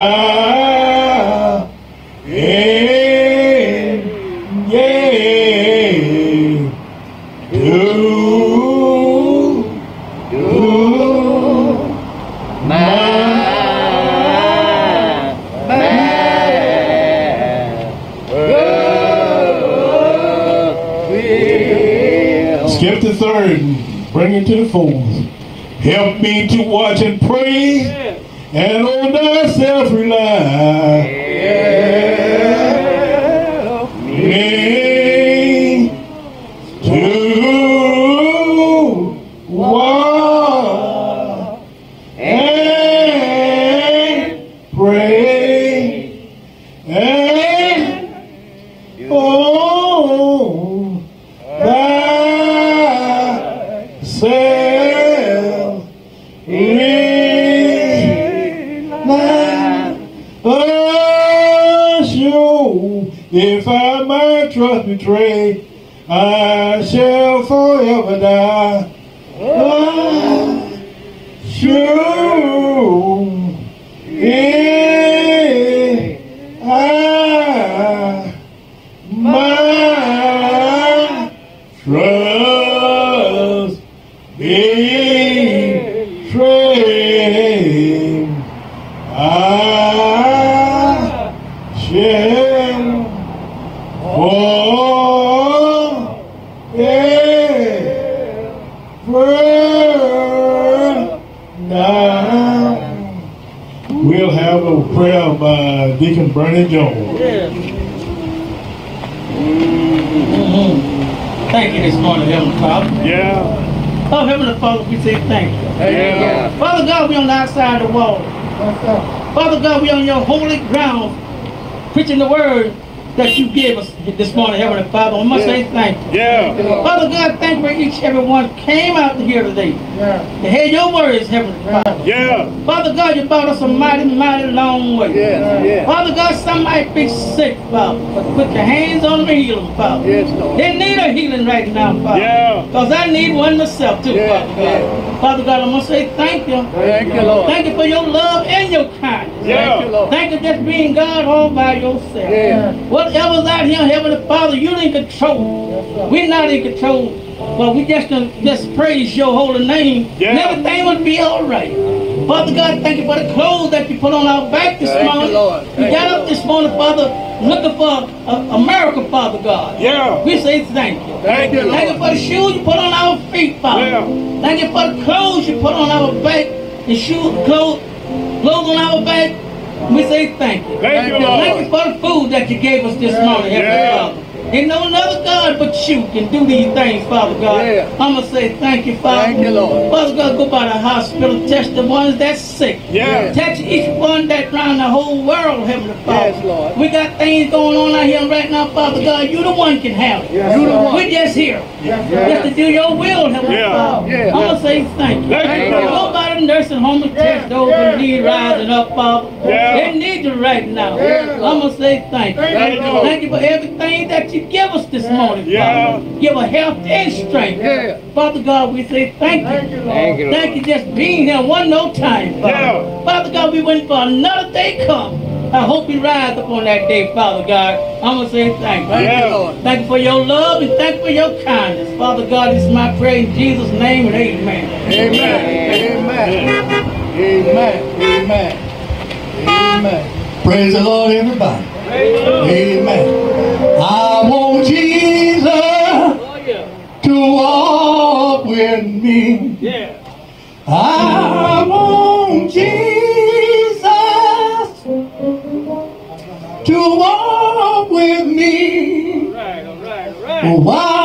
Ah! Preaching the word that you gave us this morning, Heavenly Father. I must say thank you. Yeah. Father God, thank you for each and everyone came out here today to hear your words, Heavenly Father. Yeah. Father God, you brought us a mighty, mighty long way. Yes, yes. Father God, some might be sick, Father, but put your hands on them and heal them, Father. Yes, Lord. They need a healing right now, Father. Yeah. Because I need one myself too, Yeah, Father God. Father God, I must say thank you. Thank you, Lord. Thank you for your love and your kindness. Yeah. Thank you, Lord. Thank you just being God all by yourself. Yeah. Whatever's out here, Heavenly Father, you're in control. We're not in control. But we just gonna just praise your holy name. Yeah. And everything will be all right. Father God, thank you for the clothes that you put on our back this Thank you, morning. Lord. we got you, up Lord. this morning, Father, looking for uh, America, Father God. Yeah. We say thank you. Thank you, Thank you for the shoes you put on our feet, Father. Yeah. Thank you for the clothes you put on our back, the shoes, clothes, on our back. We say thank you. Thank you, Thank you Lord. for the food that you gave us this morning, Heavenly Yeah. Father. Ain't no other God but you can do these things, Father God. Yeah. I'm going to say thank you, Father. Thank you, Lord. Father God, go by the hospital, touch the ones that's sick. Yeah. Touch each one that around the whole world, Heavenly Father. Yes, Lord. We got things going on out here right now, Father God. You the one can have it. Yes, You the Lord. We're just here. Yes, Just to do your will, Heavenly Yeah. Father. Yeah. I'm going to say thank you. Thank you, Go Lord. By nursing home and touch those who need rising up, Father. Yeah. They need you right now. Yeah. I'm going to say thank you. Thank you, Thank you for everything that you give us this morning, Yeah. Father. Give us health and strength. Yeah. Father God, we say thank you. Thank you, Lord. Thank you, Thank you just being here one more time, Father. Yeah. Father God, we waiting for another day come. I hope we rise up on that day, Father God. I'm going to say thank you. Thank Yeah. you, Lord. Thank you for your love and thank you for your kindness. Father God, this is my prayer in Jesus' name and amen. Amen. Amen. Amen. Amen. Amen. Praise the Lord, everybody. Amen. I want Jesus Oh, yeah. to walk with me. Yeah. I want Jesus to walk with me All right, all right, all right. while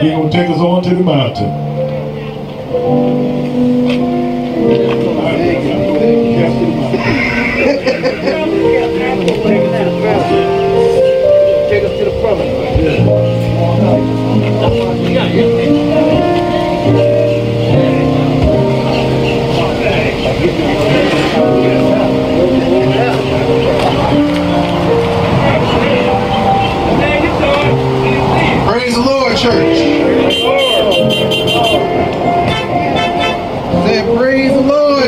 He's going to take us on to the mountain.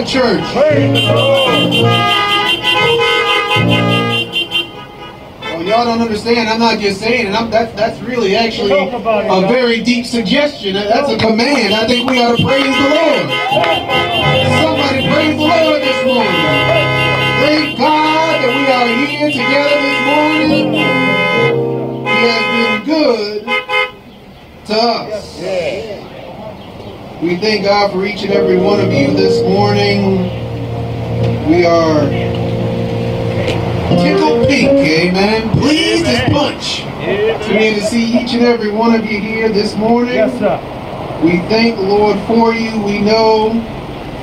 Church. Oh, y'all don't understand. I'm not just saying it. I'm, that's that's really actually Talk about it, a very deep suggestion. That's a command. I think we ought to praise the Lord. Somebody praise the Lord this morning. Thank God that we are here together this morning. He has been good to us. We thank God for each and every one of you this morning. We are tickled pink, amen. Pleased as punch to be to see each and every one of you here this morning. Yes, sir. We thank the Lord for you. We know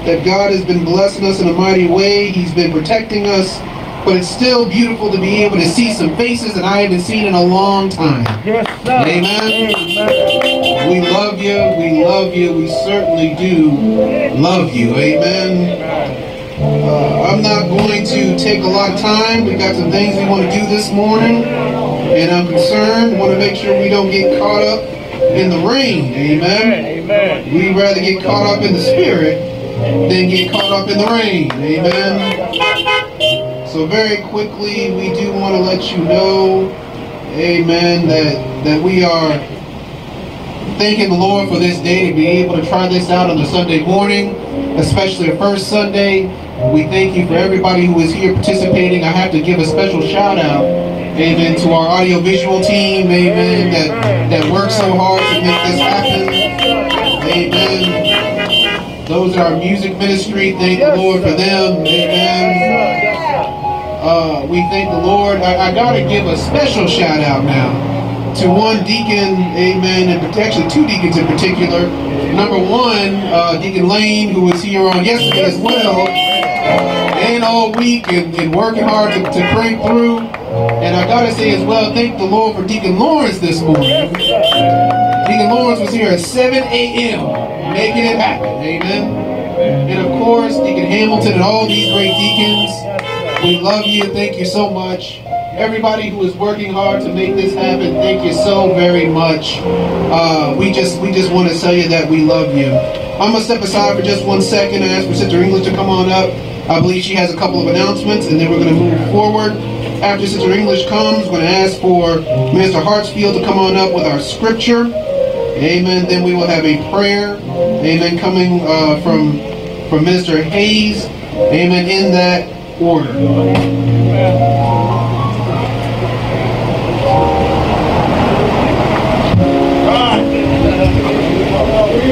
that God has been blessing us in a mighty way. He's been protecting us. But it's still beautiful to be able to see some faces that I haven't seen in a long time. Yes, sir. Amen. Amen. We love you. We love you. We certainly do love you. Amen. Uh, I'm not going to take a lot of time. We got some things we want to do this morning. And I'm concerned. Want to make sure we don't get caught up in the rain. Amen. Amen. We'd rather get caught up in the spirit than get caught up in the rain. Amen. So very quickly, we do want to let you know, amen, that, that we are thanking the Lord for this day to be able to try this out on a Sunday morning, especially the first Sunday. We thank you for everybody who is here participating. I have to give a special shout out, amen, to our audiovisual team, amen, that, that worked so hard to make this happen. Amen. Those in our music ministry, thank the Lord for them. Amen. Uh, we thank the Lord. I, I gotta give a special shout out now to one deacon, amen, and actually two deacons in particular. Number one, uh, Deacon Lane, who was here on yesterday as well, and all week and, and working hard to, to crank through. And I gotta say as well, thank the Lord for Deacon Lawrence this morning. Deacon Lawrence was here at 7 a.m. making it happen. Amen. And of course, Deacon Hamilton and all these great deacons. We love you. Thank you so much. Everybody who is working hard to make this happen, thank you so very much. Uh, we just we just want to tell you that we love you. I'm gonna step aside for just one second and ask for Sister English to come on up. I believe she has a couple of announcements, and then we're gonna move forward. After Sister English comes, we're gonna ask for Minister Hartsfield to come on up with our scripture. Amen. Then we will have a prayer. Amen. Coming uh, from from Minister Hayes. Amen. In that order.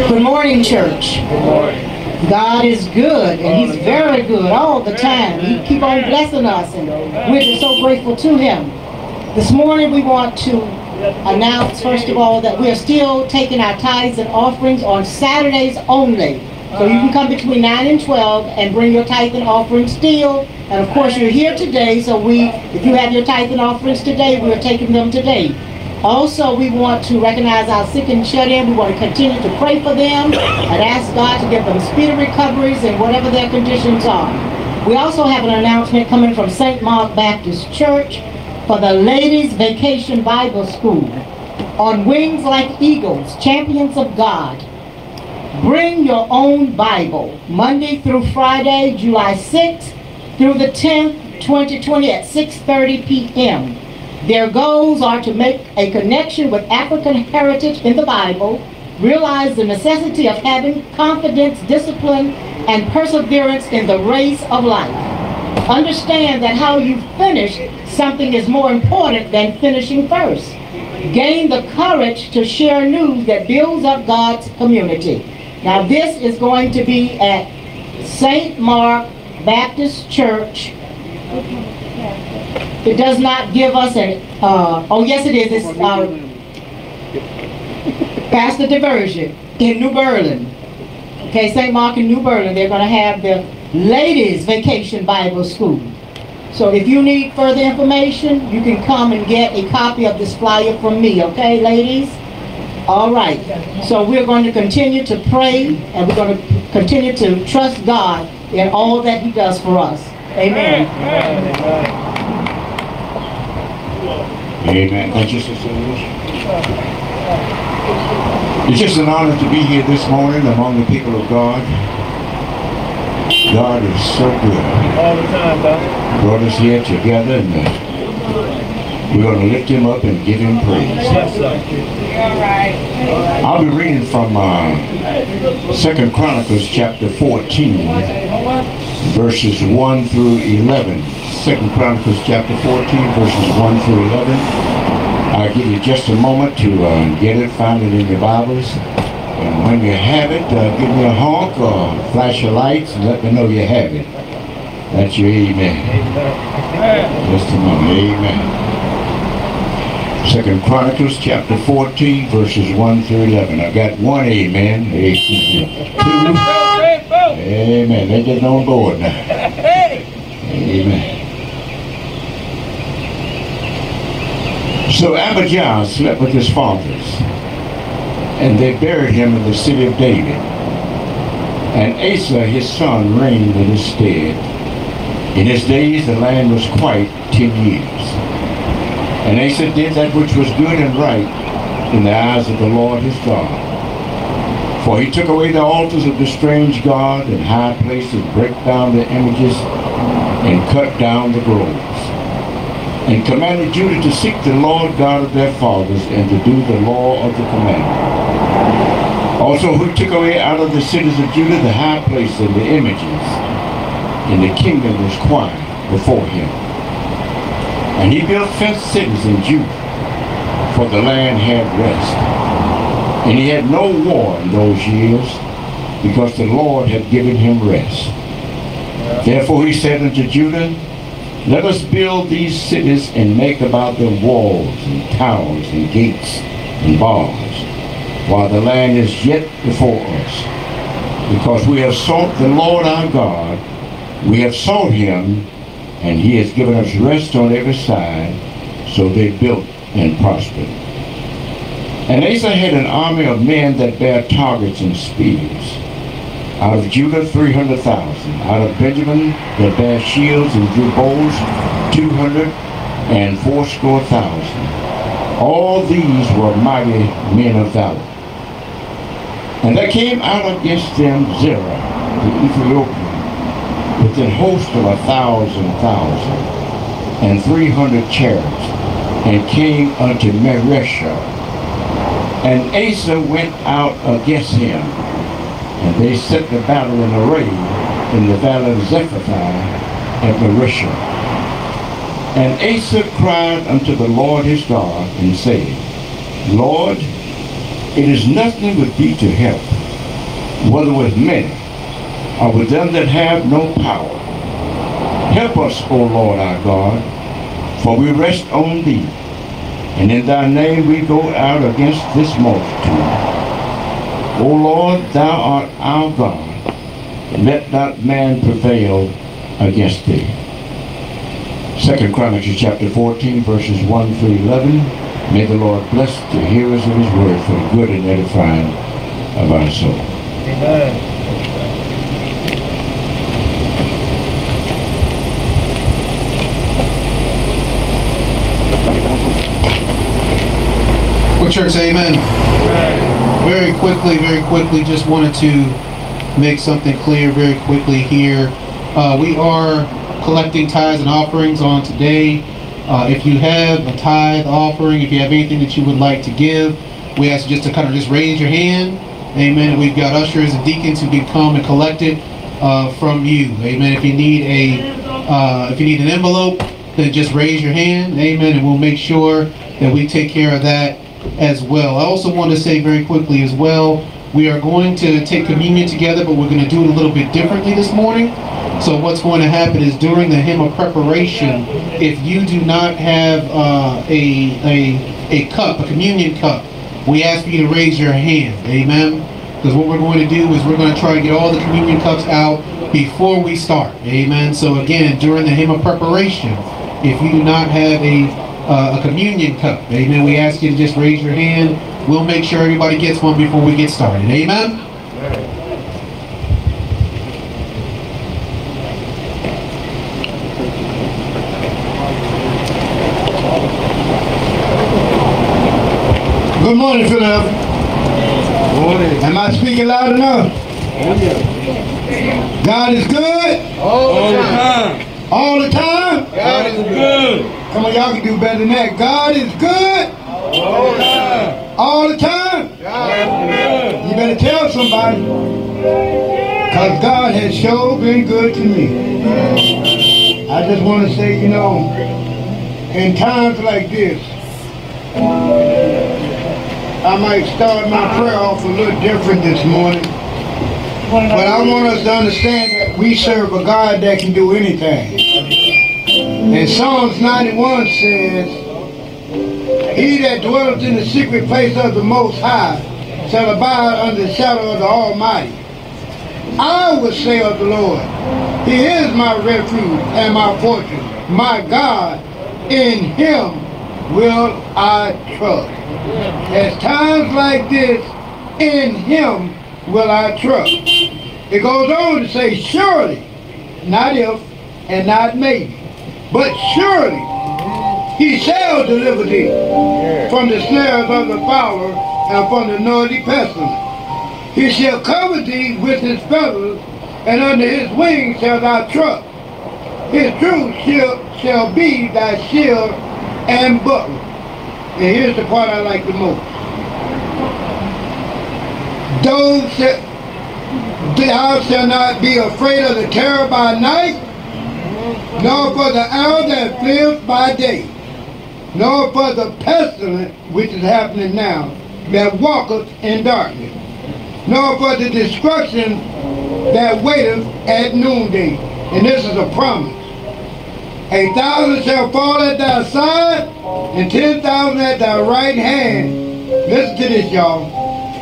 Good morning, church. God is good, and He's very good all the time. He keep on blessing us, and we're just so grateful to Him. This morning, we want to announce, first of all, that we are still taking our tithes and offerings on Saturdays only. So you can come between 9 and 12 and bring your tithe and offering still. And of course, you're here today, so we, if you have your tithe and offerings today, we are taking them today. Also, we want to recognize our sick and shut in. We want to continue to pray for them and ask God to give them speedy recoveries and whatever their conditions are. We also have an announcement coming from St. Mark Baptist Church for the Ladies Vacation Bible School on Wings Like Eagles, Champions of God. Bring your own Bible Monday through Friday, July 6th through the 10th, 2020 at 6:30 p.m. Their goals are to make a connection with African heritage in the Bible, realize the necessity of having confidence, discipline, and perseverance in the race of life. Understand that how you finish something is more important than finishing first. Gain the courage to share news that builds up God's community. Now, this is going to be at St. Mark Baptist Church. It does not give us an, uh, oh, yes, it is. It's uh, Pastor Diversion in New Berlin. Okay, St. Mark in New Berlin, they're going to have the Ladies Vacation Bible School. So if you need further information, you can come and get a copy of this flyer from me, okay, ladies? All right. So we're going to continue to pray and we're going to continue to trust God in all that He does for us. Amen. Amen. Thank you, Sister It's just an honor to be here this morning among the people of God. God is so good. All the time, Doc. Brought us here together in the We're going to lift him up and give him praise. I'll be reading from uh, Second Chronicles chapter 14, verses 1 through 11. Second Chronicles chapter 14, verses 1 through 11. I'll give you just a moment to uh, get it, find it in your Bibles. And when you have it, uh, give me a honk or flash your lights and let me know you have it. That's your amen. Just a moment. Amen. Second Chronicles chapter 14, verses 1 through 11. I got one amen. Amen. Two. Amen. They get on board now. Amen. So Abijah slept with his fathers, and they buried him in the city of David. And Asa his son reigned in his stead. In his days the land was quiet ten years. And Asa did that which was good and right in the eyes of the Lord his God. For he took away the altars of the strange God and high places, break down the images, and cut down the groves. And commanded Judah to seek the Lord God of their fathers and to do the law of the commandment. Also he took away out of the cities of Judah the high places and the images, and the kingdom was quiet before him. And he built fenced cities in Judah, for the land had rest. And he had no war in those years, because the Lord had given him rest. Therefore he said unto Judah, Let us build these cities and make about them walls and towers and gates and bars, while the land is yet before us. Because we have sought the Lord our God, we have sought him, and he has given us rest on every side. So they built and prospered. And Asa had an army of men that bare targets and spears. Out of Judah, 300,000. Out of Benjamin, that bare shields and drew bows, 200 and fourscore thousand. All these were mighty men of valor. And there came out against them Zerah, the Ethiopian, with an host of a thousand thousand, and three hundred chariots, and came unto Mareshah. And Asa went out against him, and they set the battle in array in the valley of Zephathah at Mareshah. And Asa cried unto the Lord his God, and said, Lord, it is nothing with thee to help, whether with many, or with them that have no power. Help us, O Lord our God, for we rest on thee, and in thy name we go out against this multitude. O Lord, thou art our God, let not man prevail against thee. Second Chronicles chapter 14, verses 1 through 11. May the Lord bless the hearers of his word for the good and edifying of our soul. Amen. Church, amen. Very quickly, very quickly, just wanted to make something clear very quickly here. Uh, we are collecting tithes and offerings on today. Uh, if you have a tithe offering, if you have anything that you would like to give, we ask you just to kind of just raise your hand. Amen. We've got ushers and deacons who can come and collect it uh, from you. Amen. If you need a uh, if you need an envelope, then just raise your hand. Amen. And we'll make sure that we take care of that as well. I also want to say very quickly as well, we are going to take communion together, but we're going to do it a little bit differently this morning. So what's going to happen is during the hymn of preparation, if you do not have uh, a, a, a cup, a communion cup, we ask you to raise your hand. Amen. Because what we're going to do is we're going to try to get all the communion cups out before we start. Amen. So again, during the hymn of preparation, if you do not have a uh, a communion cup. Amen. We ask you to just raise your hand. We'll make sure everybody gets one before we get started. Amen. Good morning, Philip. Morning. Am I speaking loud enough? God is good All the time. all the time. God is good. Come on, y'all can do better than that. God is good oh, all the time. You better tell somebody. Because God has sure been good to me. I just want to say, you know, in times like this, I might start my prayer off a little different this morning. But I want us to understand that we serve a God that can do anything. And Psalms 91 says, He that dwelleth in the secret place of the Most High shall abide under the shadow of the Almighty. I will say of the Lord, He is my refuge and my fortress, my God, in Him will I trust. At times like this, in Him will I trust. It goes on to say, surely, not if and not maybe, but surely he shall deliver thee from the snares of the fowler and from the noisy pestilence. He shall cover thee with his feathers, and under his wings shall thou trust. His truth shall, shall be thy shield and buckler. And here's the part I like the most. Thou shalt not be afraid of the terror by night, nor for the hour that flieth by day, nor for the pestilence which is happening now, that walketh in darkness, nor for the destruction that waiteth at noonday. And this is a promise. A thousand shall fall at thy side, and ten thousand at thy right hand. Listen to this, y'all.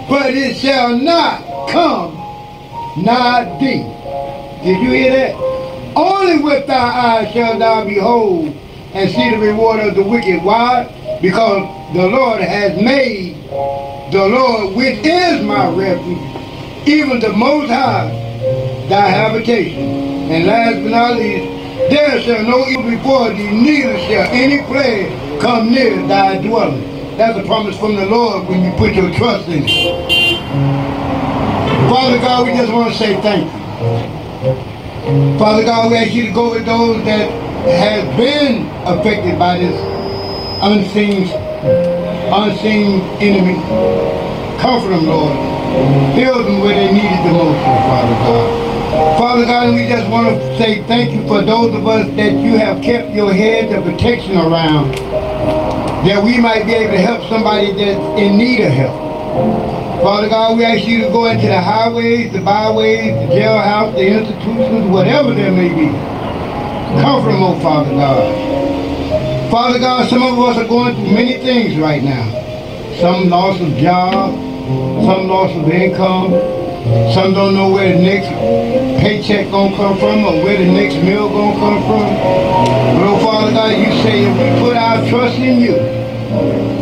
But it shall not come nigh thee. Did you hear that? Only with thy eyes shall thou behold and see the reward of the wicked. Why? Because the Lord has made the Lord, which is my refuge, even the Most High, thy habitation. And last but not least, there shall no evil before thee, neither shall any plague come near thy dwelling. That's a promise from the Lord when you put your trust in Him. Father God, we just want to say thank you. Father God, we ask you to go with those that have been affected by this unseen, unseen enemy. Comfort them, Lord. Heal them where they need it the most, Father God. Father God, we just want to say thank you for those of us that you have kept your hedge of protection around, that we might be able to help somebody that's in need of help. Father God, we ask you to go into the highways, the byways, the jailhouse, the institutions, whatever there may be. Comfort them, oh Father God. Father God, some of us are going through many things right now. Some loss of job, some loss of income, some don't know where the next paycheck gonna come from or where the next meal gonna come from. But oh Father God, you say if we put our trust in you,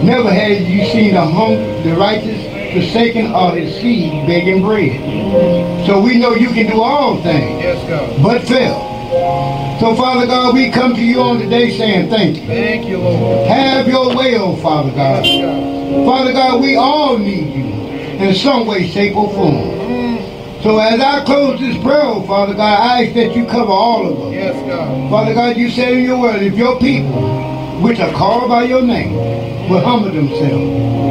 never had you seen the hung, the righteous forsaken or his seed begging bread. So we know you can do all things, Yes, but fail. So Father God, we come to you on today saying thank you. Thank you, Lord. Have your way, oh Father God. Father God, we all need you in some way, shape, or form. Mm. So as I close this prayer, oh Father God, I ask that you cover all of us. Yes, God. Father God, you said in your word, if your people, which are called by your name, will humble themselves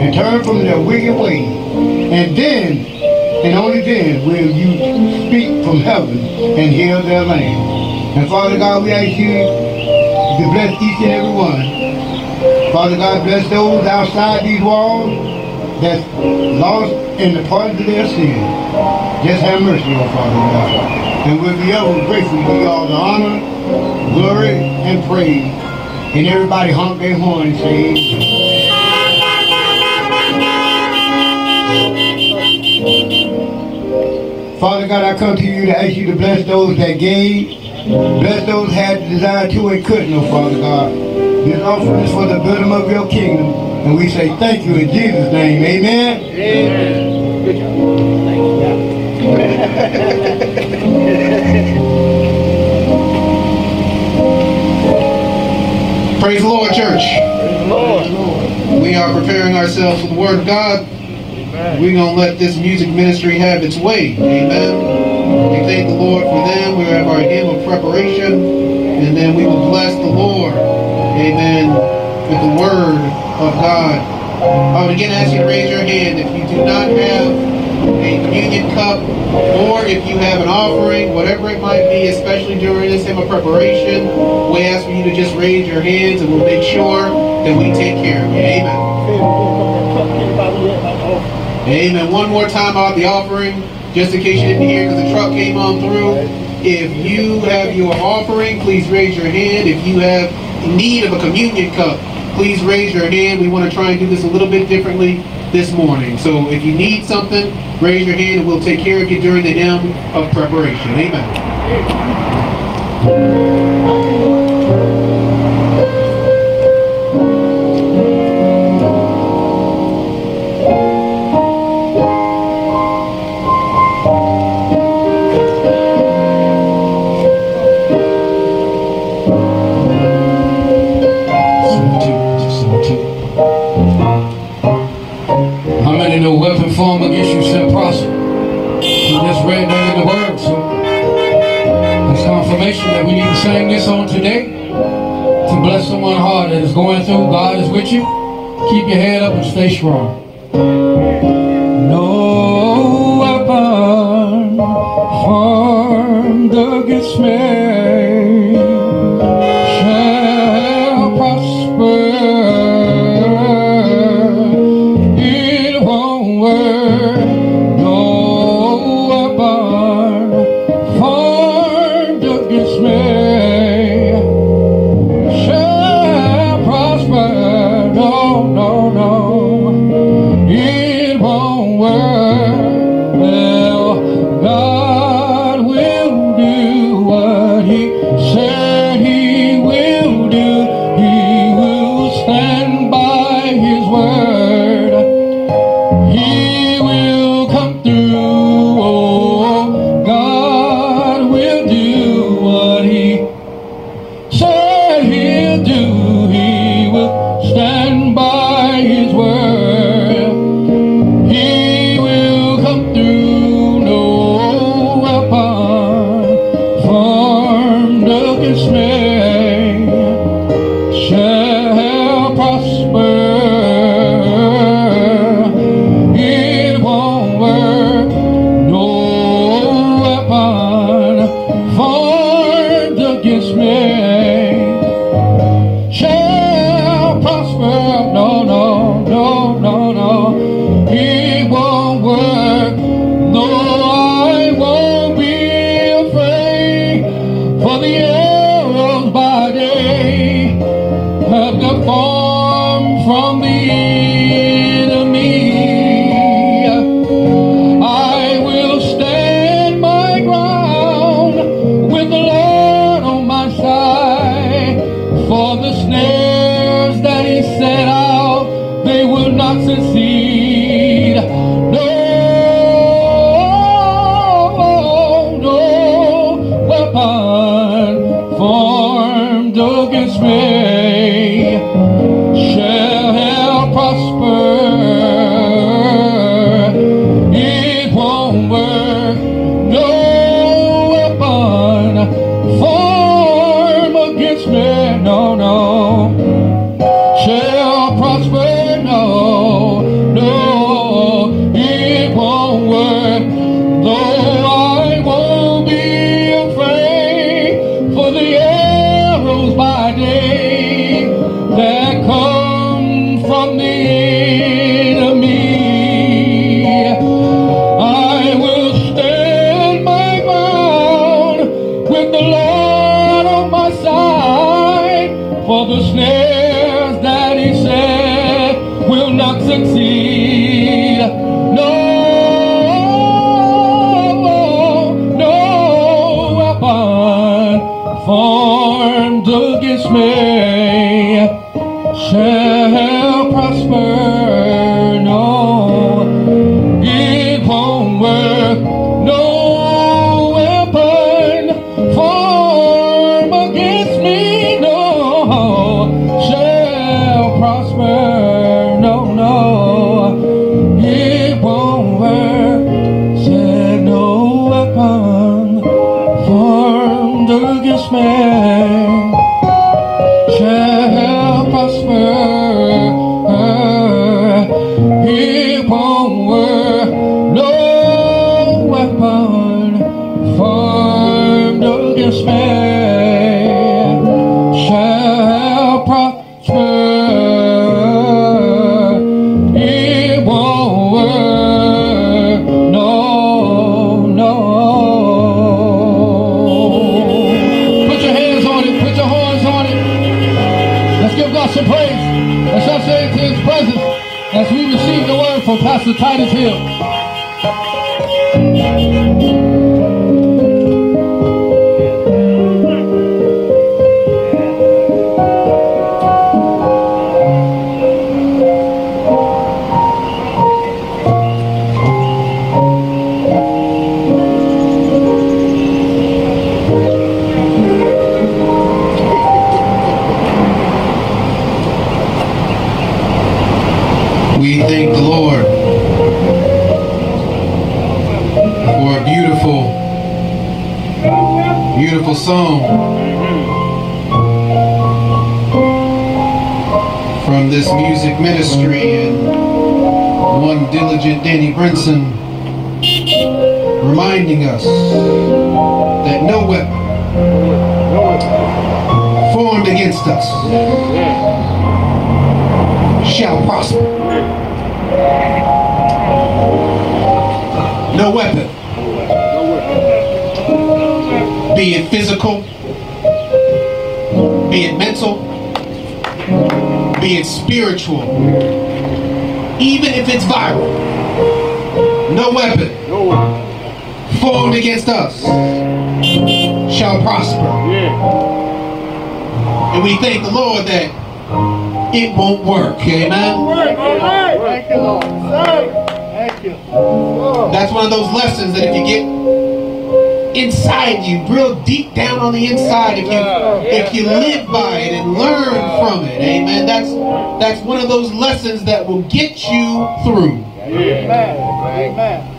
and turn from their wicked ways, and then, and only then, will you speak from heaven and heal their land. And Father God, we ask you to bless each and every one. Father God, bless those outside these walls that's lost in the pardon of their sin. Just have mercy, oh Father God. And we'll be ever grateful to you all the honor, glory, and praise. And everybody honk their horn and say, Father God, I come to you to ask you to bless those that gave, bless those that had the desire to and couldn't, oh Father God. This offering is for the building of your kingdom. And we say thank you in Jesus' name. Amen. Praise church. Lord. We are preparing ourselves for the Word of God. We're going to let this music ministry have its way. Amen. We thank the Lord for them. We have our hymn of preparation. And then we will bless the Lord. Amen. With the word of God. I would again ask you to raise your hand if you do not have communion cup or if you have an offering, whatever it might be, especially during this time of preparation, we ask for you to just raise your hands and we'll make sure that we take care of you. Amen. Amen. One more time about the offering, just in case you didn't hear because the truck came on through. If you have your offering, please raise your hand. If you have need of a communion cup, please raise your hand. We want to try and do this a little bit differently this morning. So if you need something, raise your hand and we'll take care of you during the hymn of preparation. Amen. Sing this on today to bless someone's heart that is going through. God is with you. Keep your head up and stay strong. No weapon formed against me Well, Pastor Titus Hill. Song from this music ministry and one diligent Danny Brinson reminding us that no weapon formed against us shall prosper. No weapon. Be it physical, be it mental, be it spiritual, even if it's viral. No weapon formed against us shall prosper. And we thank the Lord that it won't work. Amen. Thank you, Lord. Thank you. That's one of those lessons that if you get inside you, real deep down on the inside, if you if you live by it and learn from it, amen. That's that's one of those lessons that will get you through.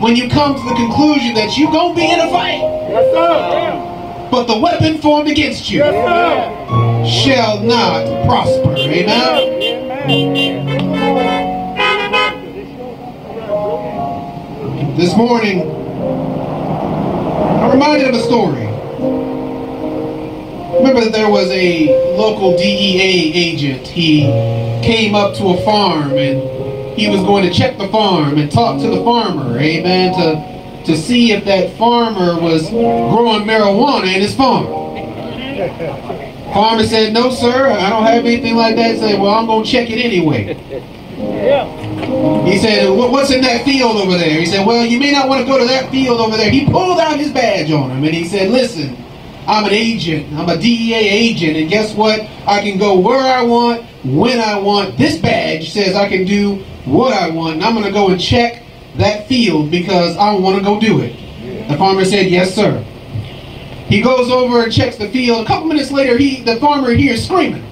When you come to the conclusion that you're gonna be in a fight, but the weapon formed against you shall not prosper. Amen. This morning, Reminded of a story. Remember that there was a local DEA agent. He came up to a farm and he was going to check the farm and talk to the farmer, amen, to, to see if that farmer was growing marijuana in his farm. Farmer said, no sir, I don't have anything like that. He said, well, I'm going to check it anyway. Yeah. He said, what's in that field over there? He said, well, you may not want to go to that field over there. He pulled out his badge on him and he said, listen, I'm an agent. I'm a DEA agent. And guess what? I can go where I want, when I want. This badge says I can do what I want. And I'm going to go and check that field because I want to go do it. The farmer said, yes, sir. He goes over and checks the field. A couple minutes later, he the farmer hears screaming.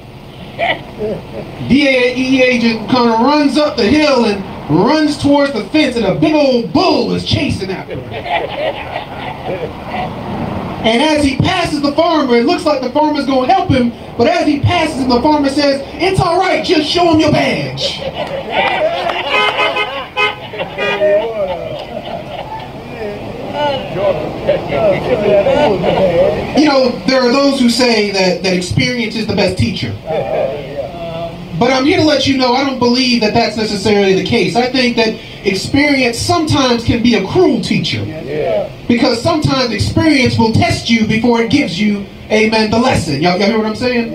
DEA agent kind of runs up the hill and runs towards the fence, and a big old bull is chasing after him. And as he passes the farmer, it looks like the farmer's going to help him, but as he passes him, the farmer says, It's all right, just show him your badge. You know, there are those who say that, that experience is the best teacher. But I'm here to let you know I don't believe that that's necessarily the case. I think that experience sometimes can be a cruel teacher. Because sometimes experience will test you before it gives you, amen, the lesson. Y'all, y'all hear what I'm saying?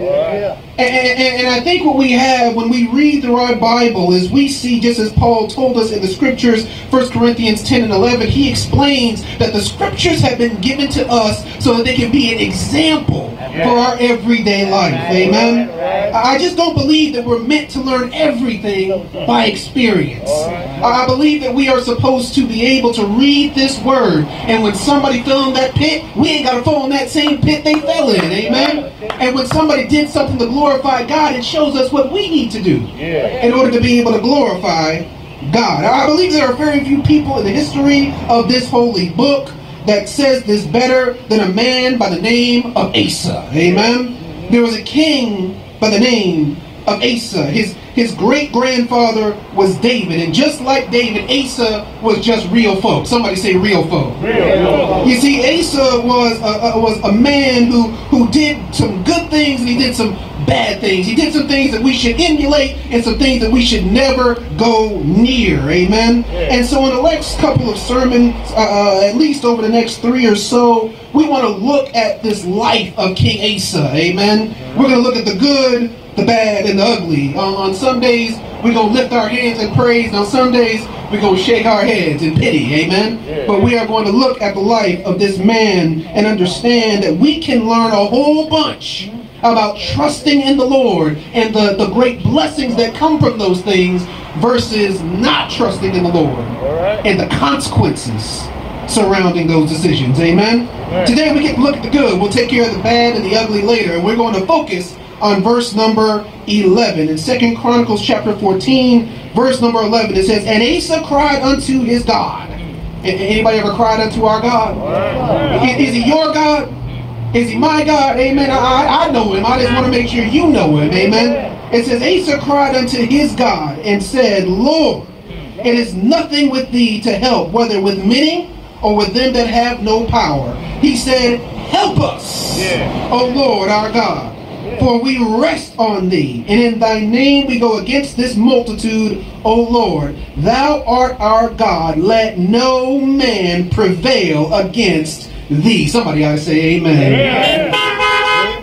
And, and, and I think what we have when we read through our Bible is we see, just as Paul told us in the scriptures, 1 Corinthians 10 and 11, he explains that the scriptures have been given to us so that they can be an example for our everyday life. Amen? I just don't believe that we're meant to learn everything by experience. I believe that we are supposed to be able to read this word, and when somebody fell in that pit, we ain't got to fall in that same pit they fell in. Amen? And when somebody did something to glorify God, it shows us what we need to do Yeah. in order to be able to glorify God. I believe there are very few people in the history of this holy book that says this better than a man by the name of Asa. Amen. There was a king by the name of Asa. His his great grandfather was David, and just like David, Asa was just real folk. Somebody say real folk. Real. You see, Asa was a, a, was a man who who did some good things and he did some bad things. He did some things that we should emulate and some things that we should never go near. Amen. And so, in the next couple of sermons, uh, at least over the next three or so, we want to look at this life of King Asa. Amen. We're going to look at the good, the bad, and the ugly. On, on some days, we go lift our hands and praise. And some days, we go shake our heads in pity. Amen. But we are going to look at the life of this man and understand that we can learn a whole bunch about trusting in the Lord and the, the great blessings that come from those things versus not trusting in the Lord right. and the consequences surrounding those decisions. Amen. Right. Today we can look at the good. We'll take care of the bad and the ugly later. And we're going to focus on verse number 11. In Second Chronicles chapter 14, verse number 11, it says, And Asa cried unto his God. Anybody ever cried unto our God? Is he your God? Is he my God? Amen. I, I know him. I just want to make sure you know him. Amen. It says, Asa cried unto his God and said, Lord, it is nothing with thee to help, whether with many or with them that have no power. He said, Help us, Yeah. O Lord our God, for we rest on thee, and in thy name we go against this multitude, O Lord. Thou art our God, let no man prevail against thee. Somebody ought to say amen.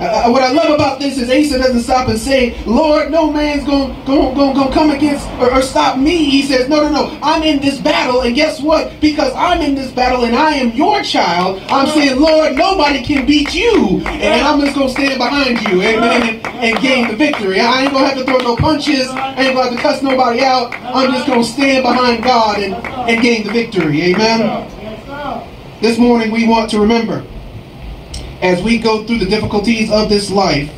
Uh, what I love about this is Asa doesn't stop and say, Lord, no man's going to to gonna come against or, or stop me. He says, no, no, no. I'm in this battle. And guess what? Because I'm in this battle and I am your child, I'm saying, Lord, nobody can beat you. And I'm just going to stand behind you. Amen. And, and gain the victory. I ain't going to have to throw no punches. I ain't going to have to cuss nobody out. I'm just going to stand behind God and, and gain the victory. Amen. This morning we want to remember as we go through the difficulties of this life,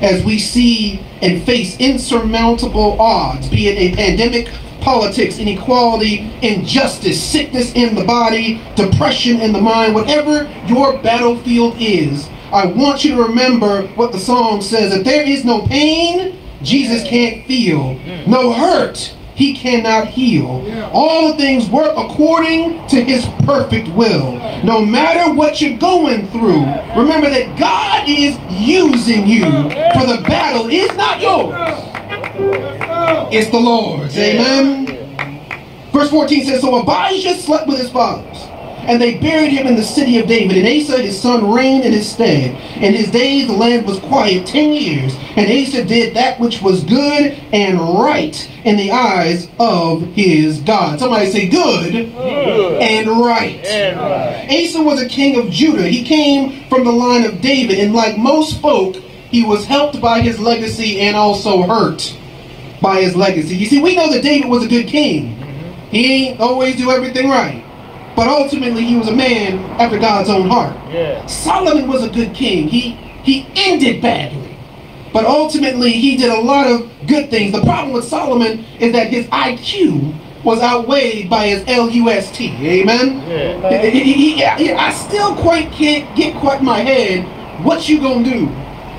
as we see and face insurmountable odds, be it a pandemic, politics, inequality, injustice, sickness in the body, depression in the mind, whatever your battlefield is, I want you to remember what the song says that there is no pain Jesus can't feel, no hurt he cannot heal. All the things work according to his perfect will. No matter what you're going through, remember that God is using you, for the battle is not yours. It's the Lord's. Amen. Verse 14 says, So Abijah slept with his fathers, and they buried him in the city of David. And Asa his son reigned in his stead. In his days the land was quiet ten years. And Asa did that which was good and right in the eyes of his God. Somebody say good and right. And right. Asa was a king of Judah. He came from the line of David, and like most folk, he was helped by his legacy and also hurt by his legacy. You see, we know that David was a good king. He ain't always do everything right. But ultimately, he was a man after God's own heart. Yeah. Solomon was a good king. He he ended badly. But ultimately, he did a lot of good things. The problem with Solomon is that his IQ was outweighed by his LUST. Amen? Yeah. He- he- he- I still quite can't get quite my head what you gonna do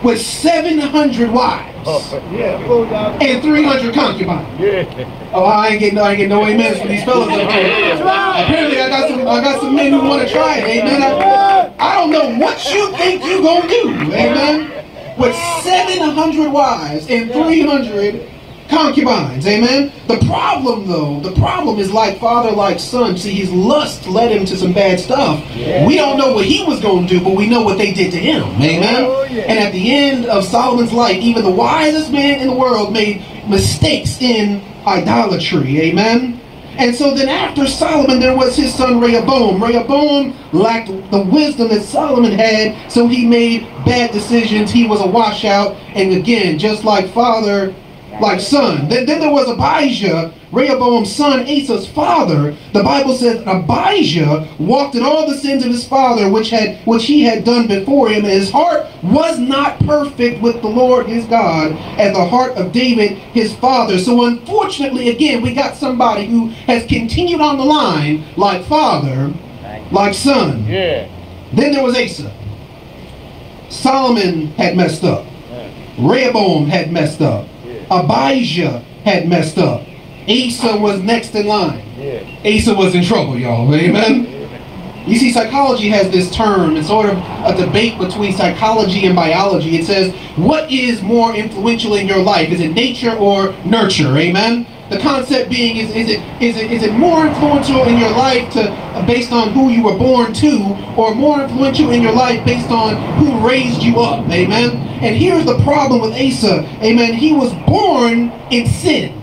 with 700 wives oh, Yeah. And 300 concubines. Yeah. Oh, I ain't getting, I ain't getting no amens from these fellas up here. Apparently, I got some, I got some men who want to try it. Amen. I, I don't know what you think you gonna do. Amen. With 700 wives and 300 concubines. Amen. The problem, though, the problem is like father, like son. See, his lust led him to some bad stuff. We don't know what he was going to do, but we know what they did to him. Amen. Oh, yeah. And at the end of Solomon's life, even the wisest man in the world made mistakes in idolatry. Amen. And so then after Solomon, there was his son Rehoboam. Rehoboam lacked the wisdom that Solomon had, so he made bad decisions. He was a washout. And again, just like father, like son. Then, then there was Abijah, Rehoboam's son, Asa's father. The Bible says Abijah walked in all the sins of his father, which had which he had done before him, and his heart was not perfect with the Lord his God, as the heart of David his father. So unfortunately, again, we got somebody who has continued on the line like father, like son. Yeah. Then there was Asa. Solomon had messed up. Rehoboam had messed up. Abijah had messed up. Asa was next in line. Yeah. Asa was in trouble, y'all. Amen. You see, psychology has this term, it's sort of a debate between psychology and biology. It says, what is more influential in your life? Is it nature or nurture? Amen? The concept being, is, is, it, is, it, is it more influential in your life to, uh, based on who you were born to, or more influential in your life based on who raised you up? Amen? And here's the problem with Asa. Amen? He was born in sin.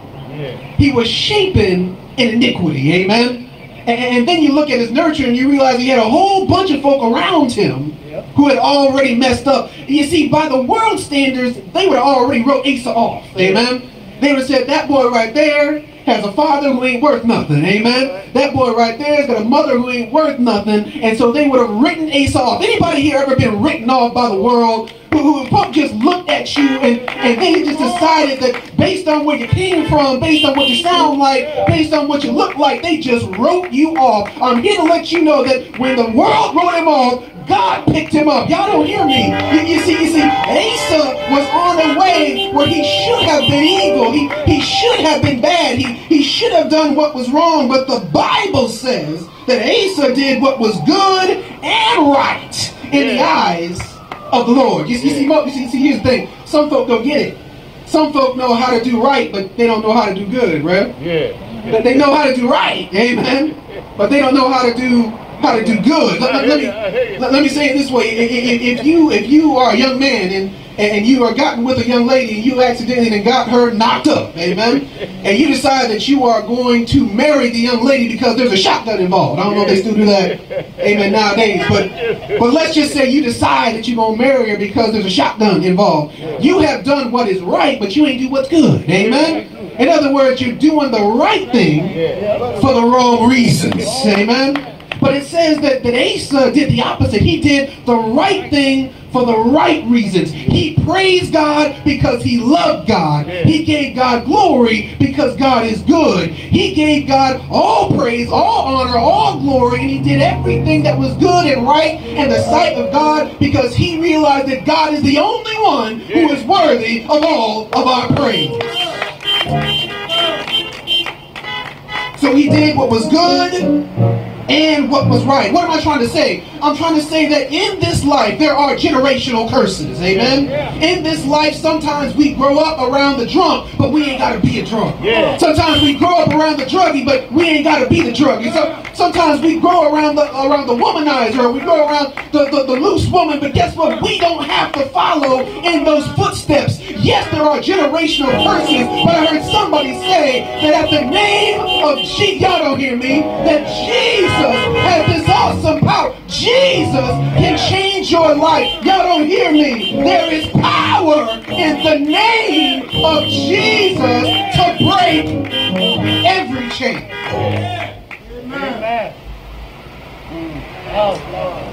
he was shapen in iniquity. Amen. And, and then you look at his nurture and you realize he had a whole bunch of folk around him who had already messed up. You see, by the world standards, they would have already wrote Asa off. Amen. They would have said, that boy right there has a father who ain't worth nothing. Amen. That boy right there has got a mother who ain't worth nothing. And so they would have written Asa off. Anybody here ever been written off by the world who, who just looked at you and, and they just decided that based on where you came from, based on what you sound like, based on what you look like, they just wrote you off. I'm here to let you know that when the world wrote him off, God picked him up. Y'all don't hear me. You, you, see, you see, Asa was on the way where he should have been evil. He, he should have been bad. He, he should have done what was wrong. But the Bible says that Asa did what was good and right in the eyes of the Lord. You, you, see, you see, see, here's the thing. Some folk don't get it. Some folk know how to do right, but they don't know how to do good, right? Yeah. But they know how to do right, amen. But they don't know how to do how to do good. Let, let, let me, let, let me say it this way: if, if you if you are a young man and and you are gotten with a young lady and you accidentally and got her knocked up, amen, and you decide that you are going to marry the young lady because there's a shotgun involved. I don't know if they still do that, amen, nowadays, but but let's just say you decide that you're gonna marry her because there's a shotgun involved. You have done what is right, but you ain't do what's good, amen. In other words, you're doing the right thing for the wrong reasons, amen. But it says that, that Asa did the opposite. He did the right thing for the right reasons. He praised God because he loved God. He gave God glory because God is good. He gave God all praise, all honor, all glory, and he did everything that was good and right in the sight of God because he realized that God is the only one who is worthy of all of our praise. So he did what was good and what was right. What am I trying to say? I'm trying to say that in this life there are generational curses. Amen. Yeah. In this life, sometimes we grow up around the drunk, but we ain't got to be a drunk. Yeah. Sometimes we grow up around the druggie, but we ain't got to be the druggie. So sometimes we grow around the around the womanizer, or we grow around the, the, the loose woman. But guess what? We don't have to follow in those footsteps. Yes, there are generational curses, but I heard somebody say that at the name of Jesus, y'all don't hear me, that Jesus has this awesome power. Jesus can change your life. Y'all don't hear me. There is power in the name of Jesus to break every chain. Amen.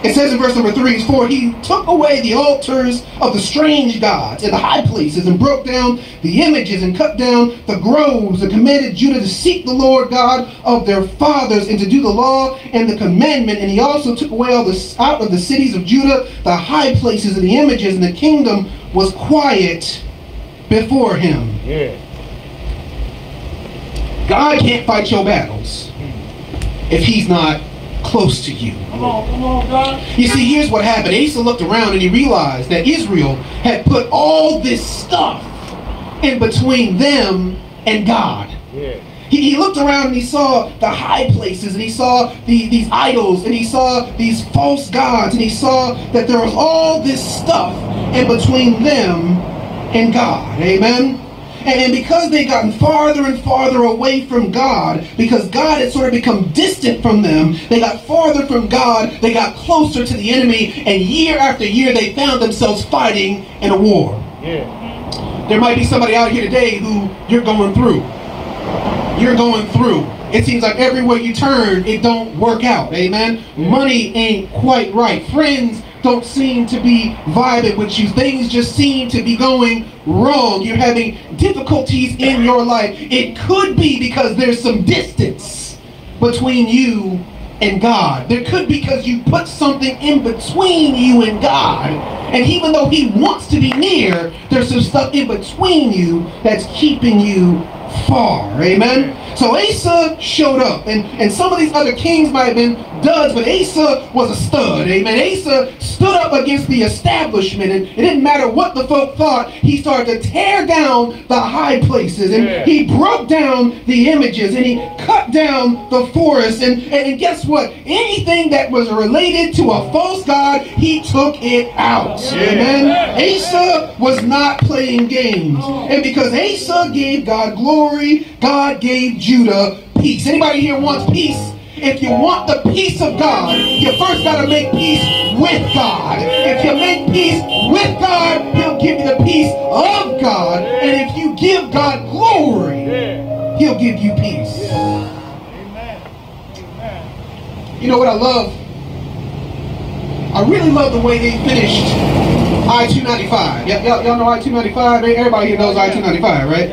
It says in verse number three, for he took away the altars of the strange gods and the high places and broke down the images and cut down the groves and commanded Judah to seek the Lord God of their fathers and to do the law and the commandment. And he also took away all the, out of the cities of Judah the high places and the images and the kingdom was quiet before him. Yeah. God can't fight your battles if he's not close to you. Come on, come on, God. You see, here's what happened. Asa looked around and he realized that Israel had put all this stuff in between them and God. Yeah. He, he, looked around and he saw the high places and he saw the, these idols and he saw these false gods and he saw that there was all this stuff in between them and God. Amen. And because they gotten farther and farther away from God, because God had sort of become distant from them, they got farther from God, they got closer to the enemy, and year after year they found themselves fighting in a war. Yeah. There might be somebody out here today who you're going through. You're going through. It seems like everywhere you turn, it don't work out. Amen. Money ain't quite right. Friends don't seem to be vibing with you. Things just seem to be going wrong. You're having difficulties in your life. It could be because there's some distance between you and God. There could be because you put something in between you and God. And even though he wants to be near, there's some stuff in between you that's keeping you far. Amen? So Asa showed up, and, and some of these other kings might have been duds, but Asa was a stud. Amen. Asa stood up against the establishment, and it didn't matter what the folk thought. He started to tear down the high places, and yeah. he broke down the images, and he cut down the forest. And, and guess what? Anything that was related to a false god, he took it out. Yeah. Amen. Asa was not playing games, and because Asa gave God glory glory, God gave Judah peace. Anybody here wants peace? If you want the peace of God, you first got to make peace with God. If you make peace with God, He'll give you the peace of God. And if you give God glory, He'll give you peace. You know what I love? I really love the way they finished I-295. Y'all, y'all know I-295? Everybody here knows I-295, right?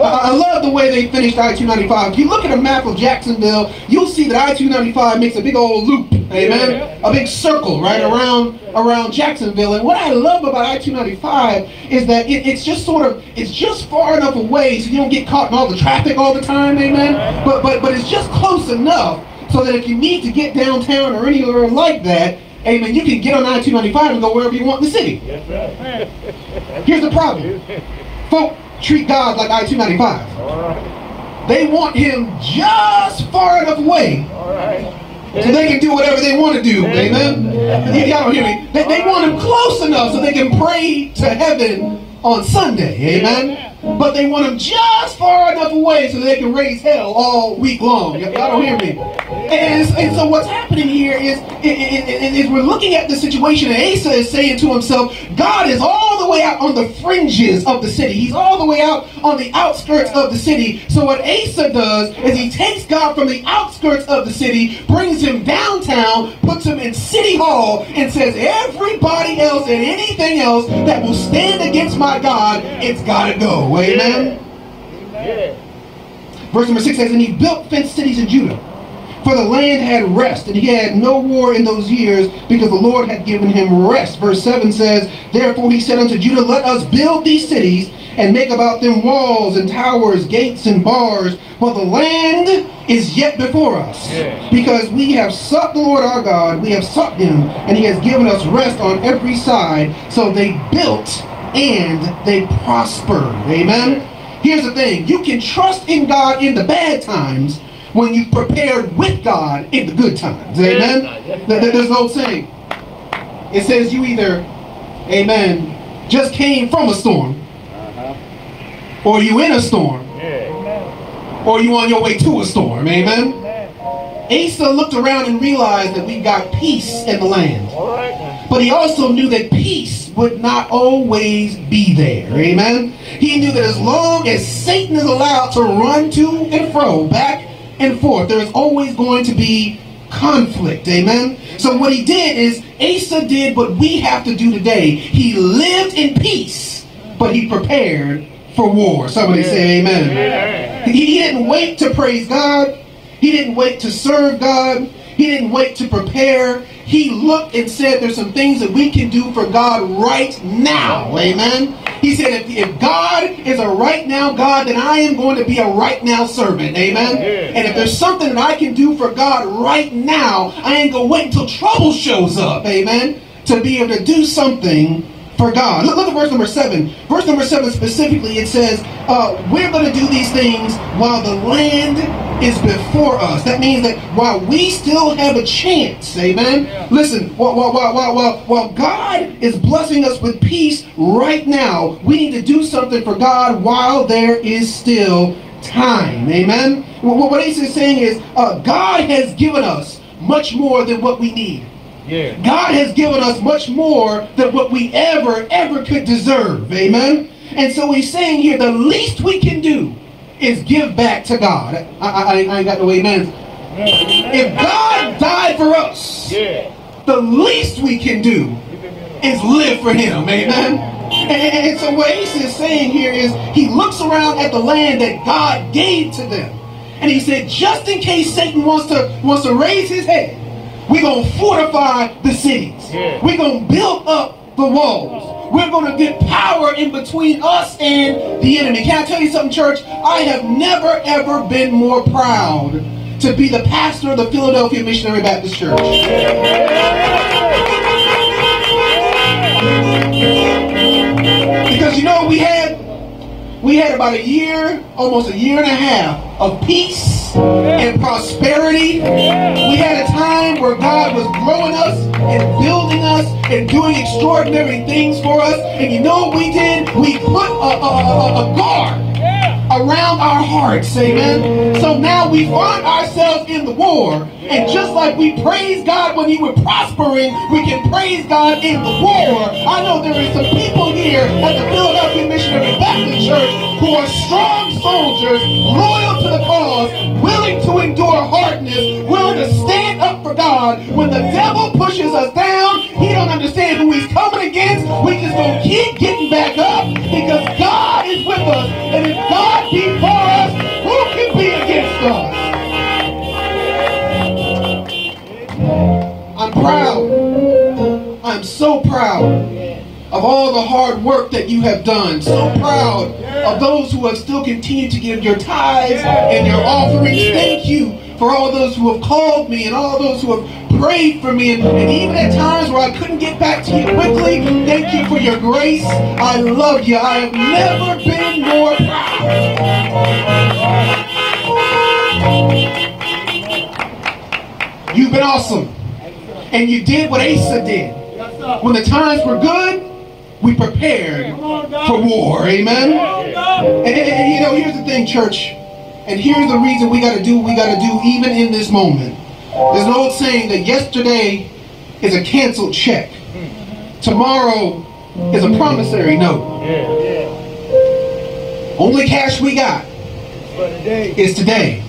I, I love the way they finished I-295. If you look at a map of Jacksonville, you'll see that I-295 makes a big old loop, amen? A big circle, right, around around Jacksonville. And what I love about I-295 is that it, it's just sort of, it's just far enough away so you don't get caught in all the traffic all the time, amen? But, but, but it's just close enough so that if you need to get downtown or anywhere like that, amen, you can get on I-295 and go wherever you want in the city. Here's the problem. Folk treat God like I-295. They want him just far enough away so they can do whatever they want to do. Amen? Y'all don't hear me. They, they want him close enough so they can pray to heaven on Sunday. Amen? But they want him just far enough away so they can raise hell all week long. Y'all don't hear me. And, and so what's happening here is, we're looking at the situation and Asa is saying to himself, God is all the way out on the fringes of the city. He's all the way out on the outskirts of the city. So what Asa does is he takes God from the outskirts of the city, brings him downtown, puts him in City Hall, and says, everybody else and anything else that will stand against my God, it's got to go. Amen? Verse number 6 says, And he built fenced cities in Judah. For the land had rest, and he had no war in those years, because the Lord had given him rest. Verse 7 says, Therefore he said unto Judah, Let us build these cities, and make about them walls and towers, gates and bars, for the land is yet before us. Because we have sought the Lord our God, we have sought him, and he has given us rest on every side. So they built and they prospered. Amen? Here's the thing. You can trust in God in the bad times when you prepared with God in the good times. Amen? There's no saying. It says you either, amen, just came from a storm, uh-huh. or you in a storm, or you on your way to a storm. Amen? Asa looked around and realized that we got peace in the land. But he also knew that peace would not always be there. Amen? He knew that as long as Satan is allowed to run to and fro, back and forth, there is always going to be conflict. Amen? So what he did is, Asa did what we have to do today. He lived in peace, but he prepared for war. Somebody say amen. He, he didn't wait to praise God. He didn't wait to serve God. He didn't wait to prepare. He looked and said, There's some things that we can do for God right now. Amen. He said, if, if God is a right now God, then I am going to be a right now servant. Amen. And if there's something that I can do for God right now, I ain't going to wait until trouble shows up. Amen. To be able to do something for God. Look, look at verse number seven. Verse number seven specifically, it says, uh, we're going to do these things while the land is before us. That means that while we still have a chance, amen. Listen, while, while, while, while, while, God is blessing us with peace right now, we need to do something for God while there is still time, amen. What, what Asa is saying is, uh, God has given us much more than what we need. Yeah. God has given us much more than what we ever, ever could deserve. Amen? And so he's saying here, the least we can do is give back to God. I, I, I ain't got no amen. If God died for us, Yeah. the least we can do is live for him. Amen? And, and so what Asa is saying here is he looks around at the land that God gave to them. And he said, just in case Satan wants to wants to raise his head, we're going to fortify the cities. Hmm. Yeah. We're going to build up the walls. We're going to get power in between us and the enemy. Can I tell you something, church? I have never, ever been more proud to be the pastor of the Philadelphia Missionary Baptist Church. Because you know we had we had about a year, almost a year and a half of peace and prosperity. We had a time where God was growing us and building us and doing extraordinary things for us. And you know what we did? We put a, a, a, a guard around our hearts. Amen. So now we find ourselves in the war. And just like we praise God when he were prospering, we can praise God in the war. I know there is some people here at the Philadelphia Missionary Baptist Church who are strong soldiers, loyal to the cause, willing to endure hardness, willing to stand up for God. When the devil pushes us down, he don't understand who he's coming against. We just gonna keep getting back up so proud of all the hard work that you have done. So proud of those who have still continued to give your tithes and your offerings. Thank you for all those who have called me and all those who have prayed for me. And, and even at times where I couldn't get back to you quickly, thank you for your grace. I love you. I have never been more proud. You've been awesome. And you did what Asa did. When the times were good, we prepared for war. Amen? And, and, you know, here's the thing, church. And here's the reason we got to do what we got to do even in this moment. There's an old saying that yesterday is a canceled check. Tomorrow is a promissory note. Only cash we got is today.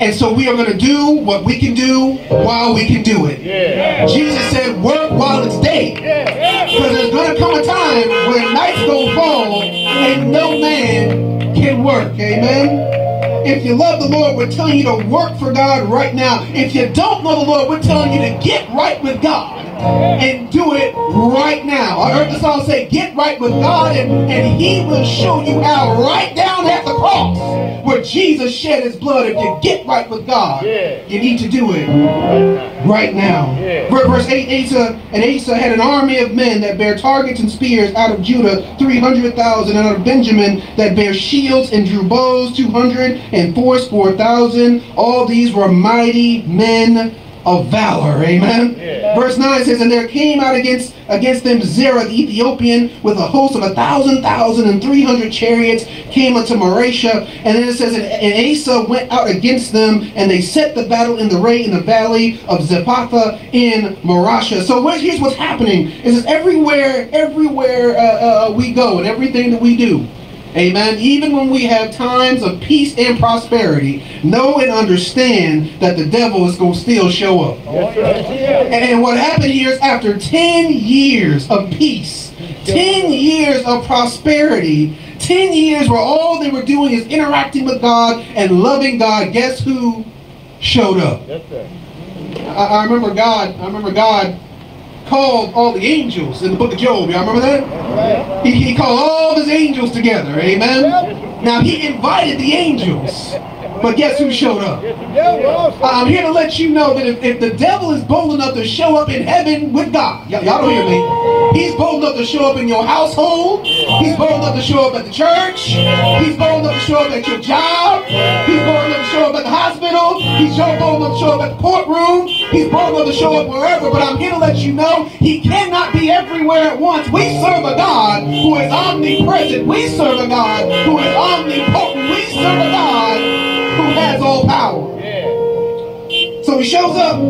And so we are going to do what we can do while we can do it. Yeah. Jesus said, work while it's day. Because there's going to come a time when night's going to fall and no man can work. Amen. If you love the Lord, we're telling you to work for God right now. If you don't know the Lord, we're telling you to get right with God and do it right now. I heard the song say, get right with God and, and he will show you how right down at the cross where Jesus shed his blood. If you get right with God, you need to do it right now. Verse 8, Asa, and Asa had an army of men that bear targets and spears out of Judah, 300,000, and out of Benjamin that bear shields and drew bows, 200 and fourscore thousand. All these were mighty men of valor. Amen. Yeah. Verse 9 says, And there came out against against them Zerah the Ethiopian with a host of a thousand thousand and three hundred chariots came unto Mareshah. And then it says, and, and Asa went out against them, and they set the battle in the ray in the valley of Zephathah in Mareshah. So here's what's happening. It says everywhere, everywhere uh, uh, we go and everything that we do, Amen. Even when we have times of peace and prosperity, know and understand that the devil is going to still show up. And what happened here is after 10 years of peace, 10 years of prosperity, 10 years where all they were doing is interacting with God and loving God, guess who showed up? I, I remember God, I remember God called all the angels in the book of Job. Y'all remember that? He, he called all his angels together. Amen. Now he invited the angels. But guess who showed up? I'm here to let you know that if, if the devil is bold enough to show up in heaven with God, y'all don't hear me. He's bold enough to show up in your household. He's bold enough to show up at the church. He's bold enough to show up at your job. He's bold enough to show up at the hospital. He's bold enough to show up at the courtroom. He's bold enough to show up wherever. But I'm here to let you know he cannot be everywhere at once. We serve a God who is omnipresent. We serve a God who is omnipotent. We serve a God who has all power. So he shows up,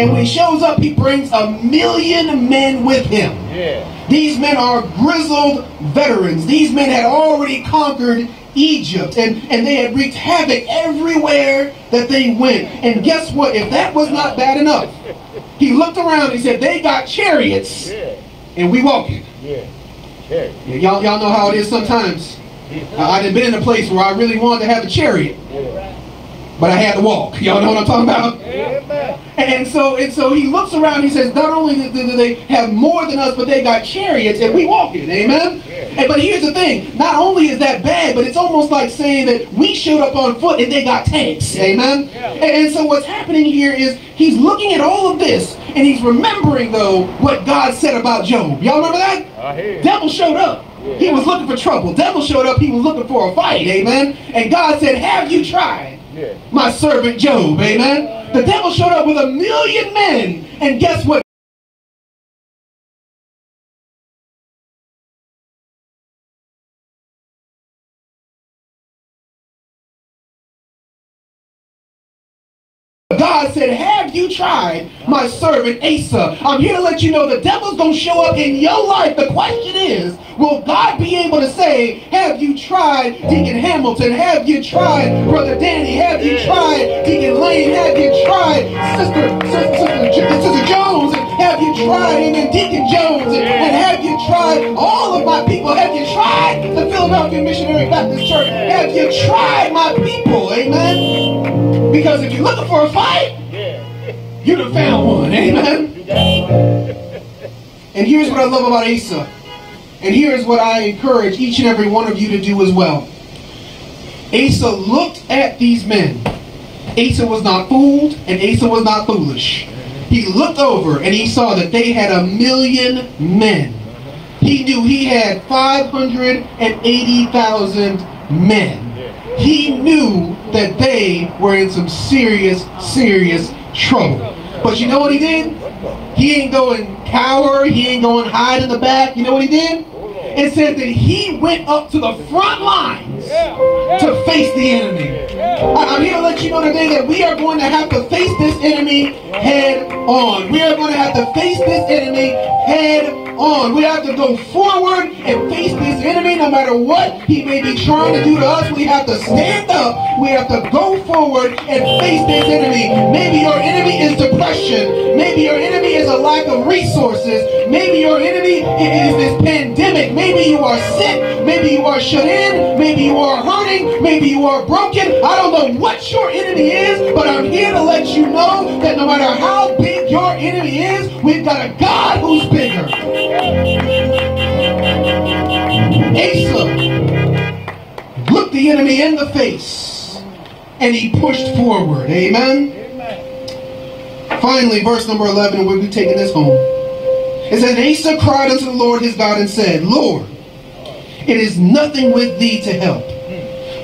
and when he mm-hmm. shows up, he brings a million men with him. Yeah. These men are grizzled veterans. These men had already conquered Egypt, and, and they had wreaked havoc everywhere that they went. And guess what? If that was not bad enough, he looked around and he said, They got chariots, yeah. and we walking. Yeah. Yeah. Y'all, y'all know how it is sometimes. I, have been in a place where I really wanted to have a chariot, but I had to walk. Y'all know what I'm talking about? And so, and so he looks around. He says, not only do they have more than us, but they got chariots, and we walking. Amen. And, but here's the thing: not only is that bad, but it's almost like saying that we showed up on foot and they got tanks. Amen. And, and so what's happening here is he's looking at all of this, and he's remembering though what God said about Job. Y'all remember that? Devil showed up. He was looking for trouble. Devil showed up. He was looking for a fight. Amen. And God said, have you tried my servant Job? Amen. The devil showed up with a million men. And guess what? God said, have you tried my servant Asa? I'm here to let you know the devil's going to show up in your life. The question is, will God be able to say, have you tried Deacon Hamilton? Have you tried Brother Danny? Have you tried Deacon Lane? Have you tried Sister, Sister, Sister, Sister Jones? And have you tried Amen, Deacon Jones? And, and have you tried all of my people? Have you tried the Philadelphia Missionary Baptist Church? Have you tried my people? Amen? Because if you're looking for a fight, you'd have found one. Amen? And here's what I love about Asa. And here's what I encourage each and every one of you to do as well. Asa looked at these men. Asa was not fooled and Asa was not foolish. He looked over and he saw that they had a million men. He knew he had 580,000 men. He knew that they were in some serious, serious trouble. But you know what he did? He ain't going cower. He ain't going hide in the back. You know what he did? It said that he went up to the front lines to face the enemy. I'm here to let you know today that we are going to have to face this enemy head on. We are going to have to face this enemy head on. We have to go forward and face this enemy no matter what he may be trying to do to us. We have to stand up. We have to go forward and face this enemy. Maybe your enemy is depression. Maybe your enemy is a lack of resources. Maybe your enemy is this pandemic. Maybe you are sick. Maybe you are shut in. Maybe you are hurting. Maybe you are broken. I don't know what your enemy is, but I'm here to let you know that no matter how big your enemy is, we've got a God who's bigger. Asa looked the enemy in the face and he pushed forward. Amen. Finally, verse number 11, we'll be taking this home. It says, Asa cried unto the Lord his God and said, Lord, it is nothing with thee to help,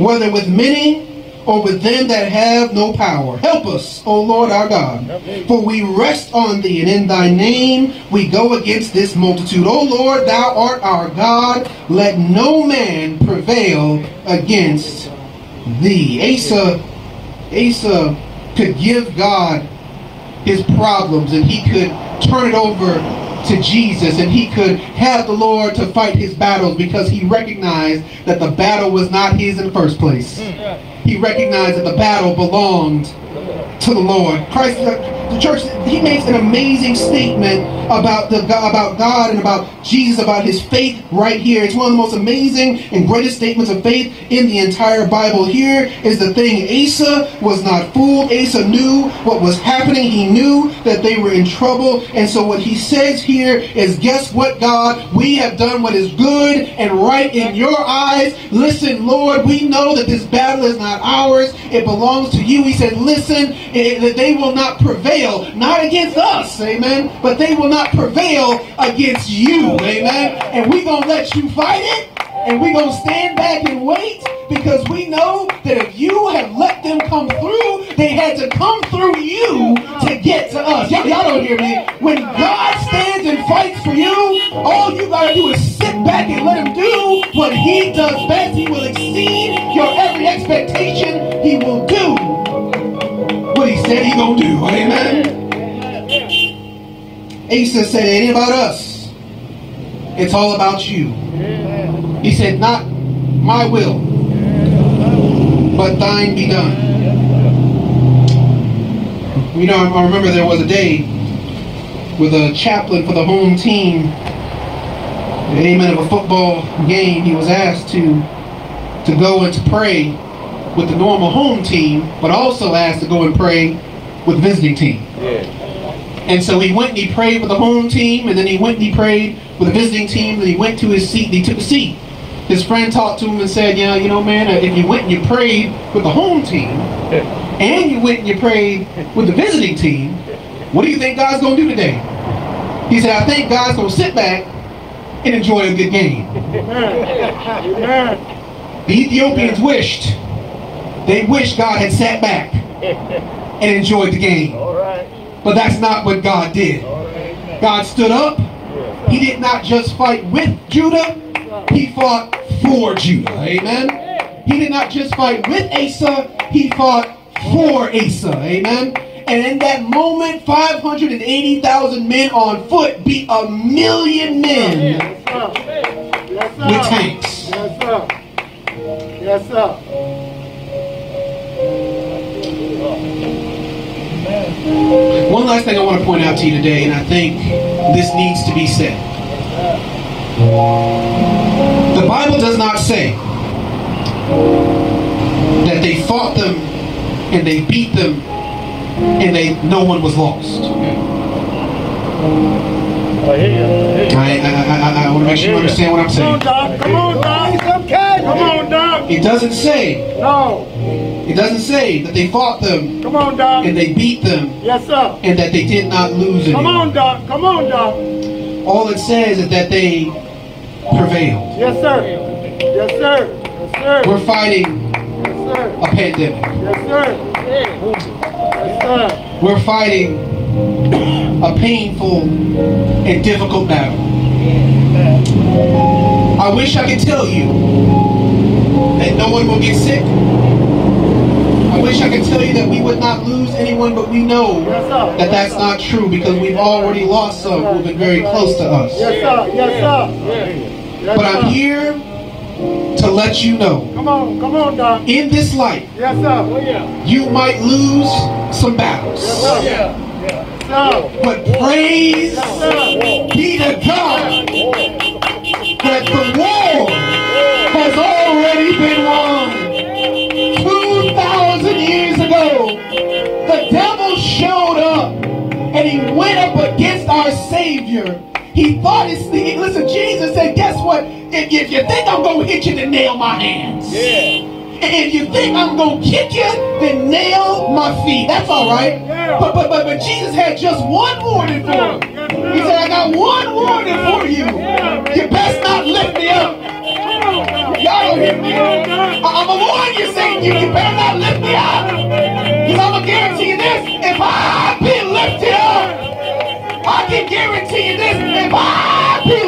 whether with many with them that have no power. Help us, O Lord our God, for we rest on thee, and in thy name we go against this multitude. O Lord, thou art our God. Let no man prevail against thee. Asa, Asa could give God his problems and he could turn it over to Jesus and he could have the Lord to fight his battles because he recognized that the battle was not his in the first place. Mm. He recognized that the battle belonged to the Lord. Christ, the, the church, he makes an amazing statement about the about God and about Jesus, about his faith right here. It's one of the most amazing and greatest statements of faith in the entire Bible. Here is the thing. Asa was not fooled. Asa knew what was happening. He knew that they were in trouble. And so what he says here is, guess what, God? We have done what is good and right in your eyes. Listen, Lord, we know that this battle is not ours. It belongs to you. He said, listen, eh, that they will not prevail, not against us, amen, but they will not prevail against you, amen. And we're going to let you fight it. And we're going to stand back and wait because we know that if you have let them come through, they had to come through you to get to us. Y'all, y'all don't hear me. When God stands and fights for you, all you got to do is sit back and let him do what he does best. He will exceed your every expectation. He will do said he to do. Amen. Asa said, it ain't about us. It's all about you. He said, not my will, but thine be done. You know, I remember there was a day with a chaplain for the home team, The amen, of a football game, he was asked to to go and to pray with the normal home team, but also asked to go and pray with the visiting team. Yeah. And so he went and he prayed with the home team, and then he went and he prayed with the visiting team, and he went to his seat and he took a seat. His friend talked to him and said, Yeah, you know, man, if you went and you prayed with the home team, and you went and you prayed with the visiting team, what do you think God's going to do today? He said, I think God's going to sit back and enjoy a good game. The Ethiopians wished, they wish God had sat back and enjoyed the game. But that's not what God did. God stood up. He did not just fight with Judah, he fought for Judah. Amen. He did not just fight with Asa, he fought for Asa. Amen. And in that moment, 580,000 men on foot beat a million men Yes, sir. Yes, sir. with tanks. Yes, sir. Yes, sir. One last thing I want to point out to you today, and I think this needs to be said. The Bible does not say that they fought them and they beat them and they no one was lost. I hear you. I. I, I, I, I want to make sure you understand what I'm saying. Come on, saying. Doc. Come on, Doc. It's okay. Come on, Doc. It doesn't say, No. It doesn't say that they fought them Come on, Doc. and they beat them Yes, sir. and that they did not lose it. Come on, Doc. Come on, Doc. All it says is that they prevailed. Yes, sir. Yes, sir. Yes, sir. We're fighting Yes, sir. a pandemic. Yes, sir. Yes, sir. We're fighting a painful and difficult battle. I wish I could tell you that no one will get sick. I wish I could tell you that we would not lose anyone, but we know that that's not true because we've already lost some who've been very close to us. Yes, sir. Yes, sir. But I'm here to let you know Come on. Come on, Doc. in this life, Yes, sir. Oh, you might lose some battles. Yes, sir. Sir. But praise Yes, sir. be to God that the war has already been won. The devil showed up and he went up against our Savior. He thought it's the, listen, Jesus said, guess what? If, if you think I'm going to hit you, then nail my hands. And if you think I'm gonna kick you, then nail my feet. That's all right. Yeah. But but but but Jesus had just one warning for him. He said, I got one warning for you. You best not lift me up. Y'all don't hear me. I- I'm gonna warn you, Satan. You, better not lift me up. Because I'm gonna guarantee you this. If I be lifted up, I can guarantee you this. If I be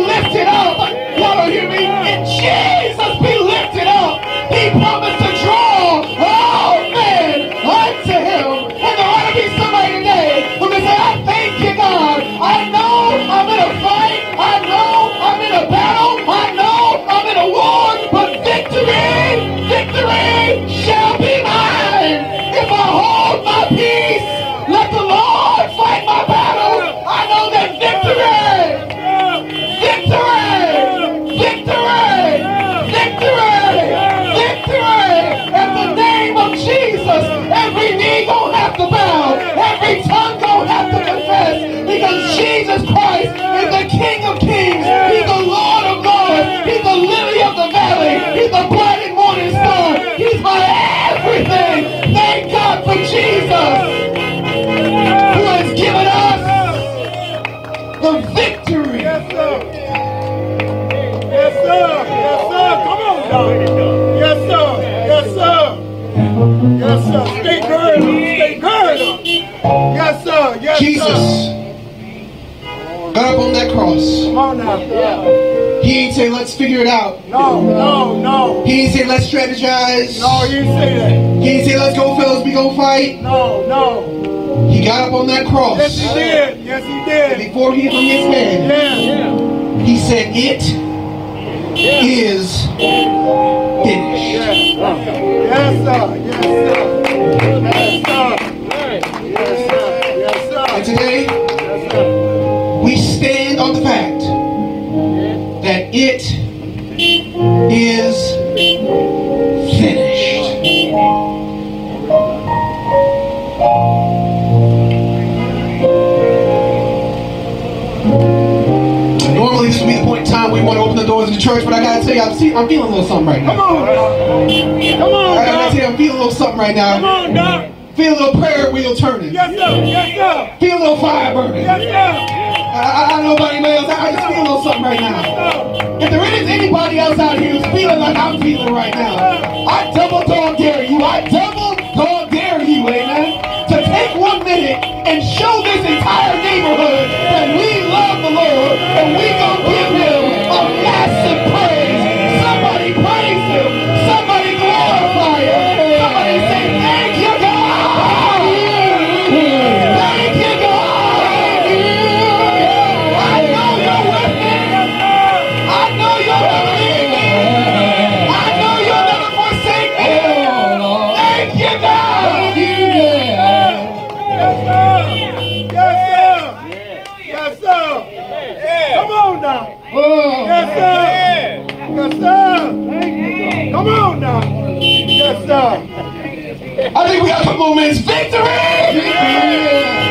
Yes, sir. Come on now. Yes, sir. I think we got some moments. Victory! Victory!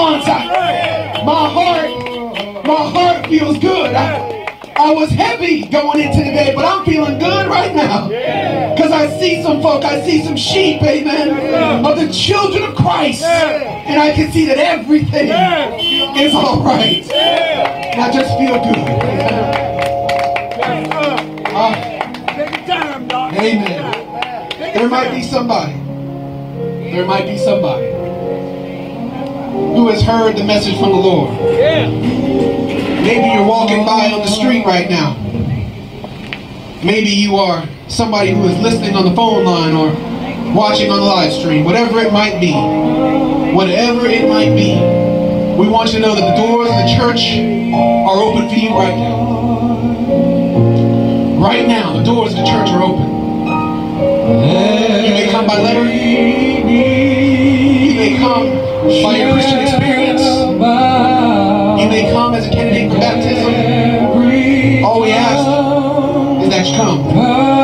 Two, three. I, my heart, my heart feels good. I, I was heavy going into the day, but I'm feeling good right now. Because I see some folk, I see some sheep, amen, of the children of Christ. And I can see that everything is all right. And I just feel good. Uh, Take your time, dog. Amen. There might be somebody, there might be somebody who has heard the message from the Lord. Maybe you're walking by on the street right now. Maybe you are somebody who is listening on the phone line or watching on the live stream, whatever it might be. Whatever it might be. We want you to know that the doors of the church are open for you right now. Right now, the doors of the church are open. You may come by letter. May come by your Christian experience. You may come as a candidate for baptism. All we ask is that you come.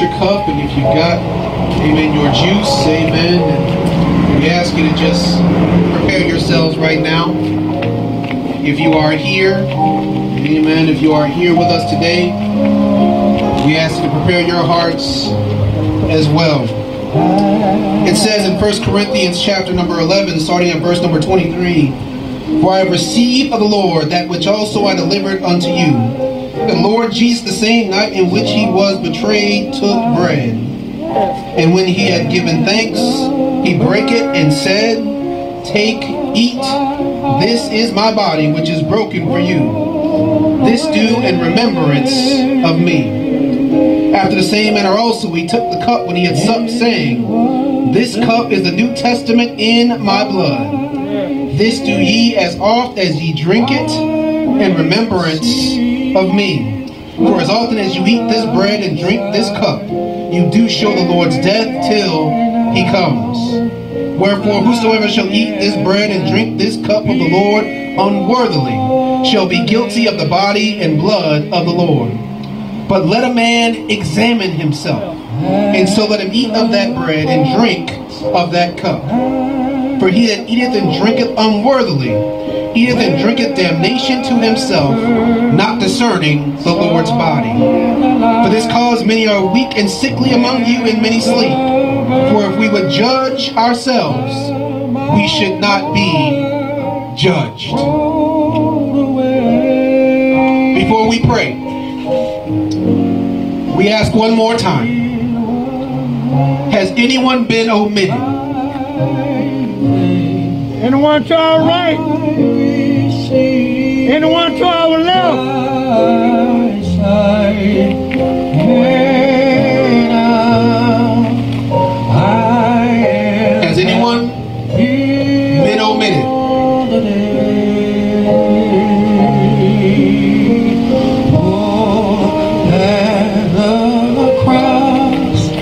Your cup and if you've got, amen, your juice, amen, and we ask you to just prepare yourselves right now. If you are here, amen, if you are here with us today, we ask you to prepare your hearts as well. It says in 1 Corinthians chapter number 11, starting at verse number 23, For I have received of the Lord that which also I delivered unto you. The Lord Jesus, the same night in which he was betrayed, took bread. And when he had given thanks, he brake it and said, Take, eat, this is my body which is broken for you. This do in remembrance of me. After the same manner also he took the cup when he had supped, saying, This cup is the New Testament in my blood. This do ye as oft as ye drink it in remembrance of me. For as often as you eat this bread and drink this cup, you do show the Lord's death till he comes. Wherefore, whosoever shall eat this bread and drink this cup of the Lord unworthily shall be guilty of the body and blood of the Lord. But let a man examine himself, and so let him eat of that bread and drink of that cup. For he that eateth and drinketh unworthily eateth and drinketh damnation to himself, not discerning the Lord's body. For this cause many are weak and sickly among you, and many sleep. For if we would judge ourselves, we should not be judged. Before we pray, we ask one more time Has anyone been omitted? Anyone to our right? Anyone to our left? Has anyone been omitted?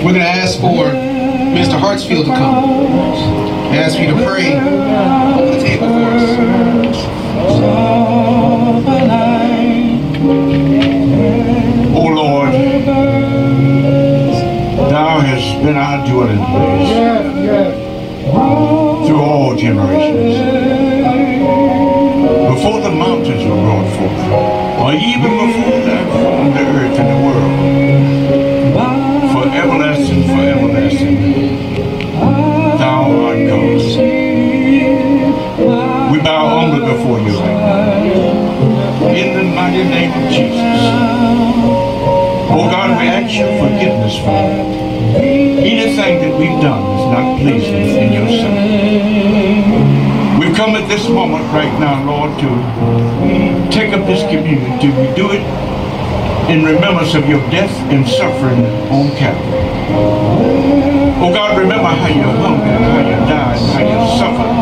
We're going to ask for Mr. Hartsfield to come. Ask you to pray forth, or even before thou formed the earth and the world, for everlasting, for everlasting, thou art God. We bow humbly before you. In the mighty name of Jesus. Oh God, we ask your forgiveness for anything that we've done is not pleasing in your sight. We've come at this moment right now, Lord, to this communion, to do it in remembrance of your death and suffering on Calvary. Oh God, remember how you hung and how you died how you suffered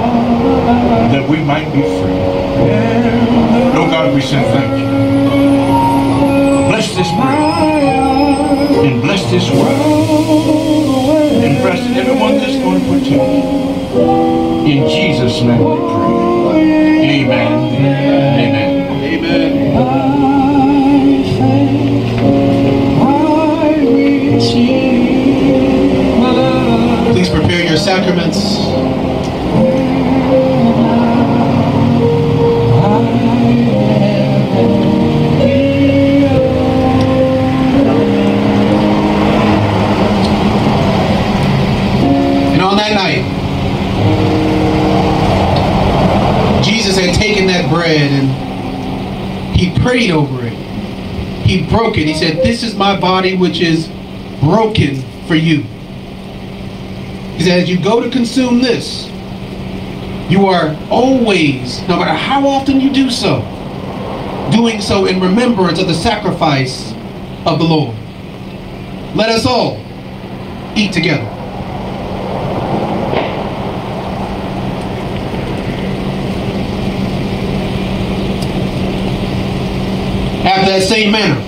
that we might be free. Oh God, we say thank you. Bless this bread and bless this word and bless everyone that's going to partake. In Jesus' name we pray. Amen. broken. He said, This is my body which is broken for you. He said, As you go to consume this, you are always, no matter how often you do so, doing so in remembrance of the sacrifice of the Lord. Let us all eat together. After that same manner,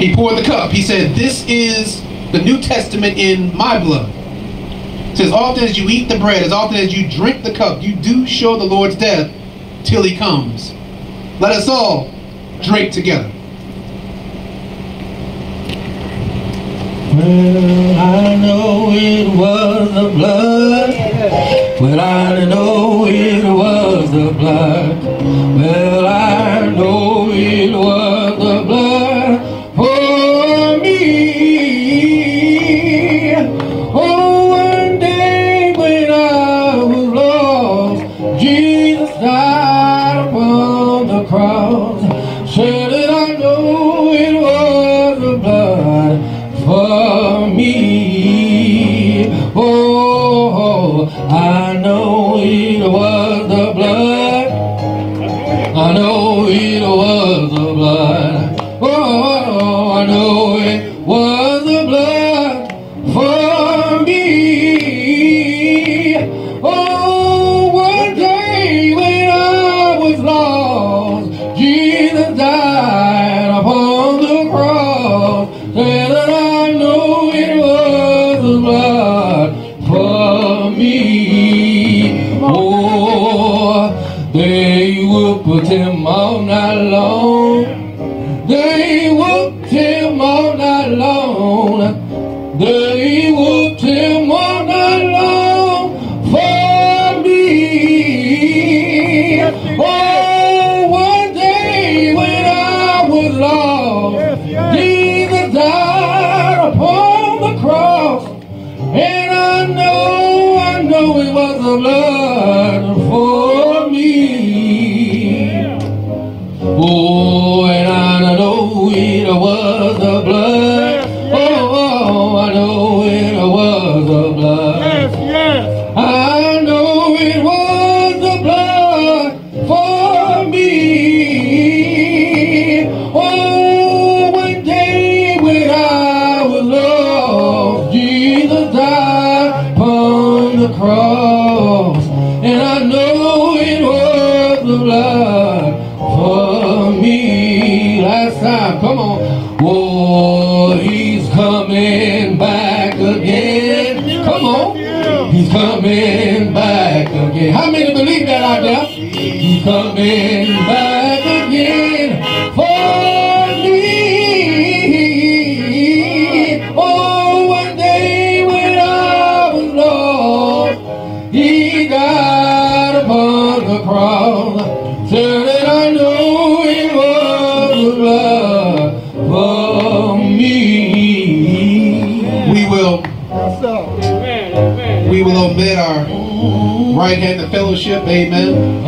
he poured the cup. He said, This is the New Testament in my blood. Says, Often as you eat the bread, as often as you drink the cup, you do show the Lord's death till he comes. Let us all drink together. Well, I know it was the blood. Well, I know it was the blood. Well, Oh, fellowship, amen.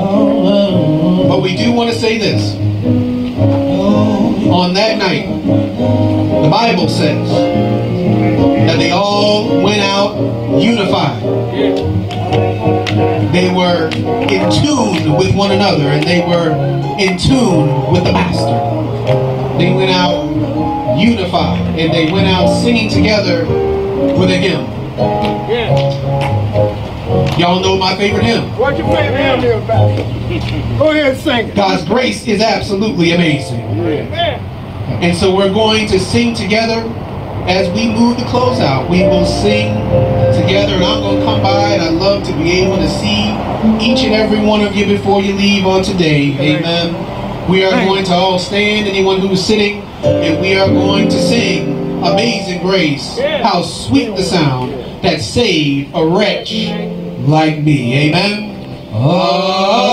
But we do want to say this. On that night, the Bible says that they all went out unified. They were in tune with one another and they were in tune with the Master. They went out unified and they went out singing together with a hymn. Y'all know my favorite hymn. What's your favorite hymn Pastor? Go ahead and sing it. God's grace is absolutely amazing. And so we're going to sing together as we move to close out. We will sing together and I'm going to come by and I'd love to be able to see each and every one of you before you leave on today. Amen. We are going to all stand, anyone who is sitting, and we are going to sing Amazing Grace. How sweet the sound that saved a wretch like me. Amen. Amen.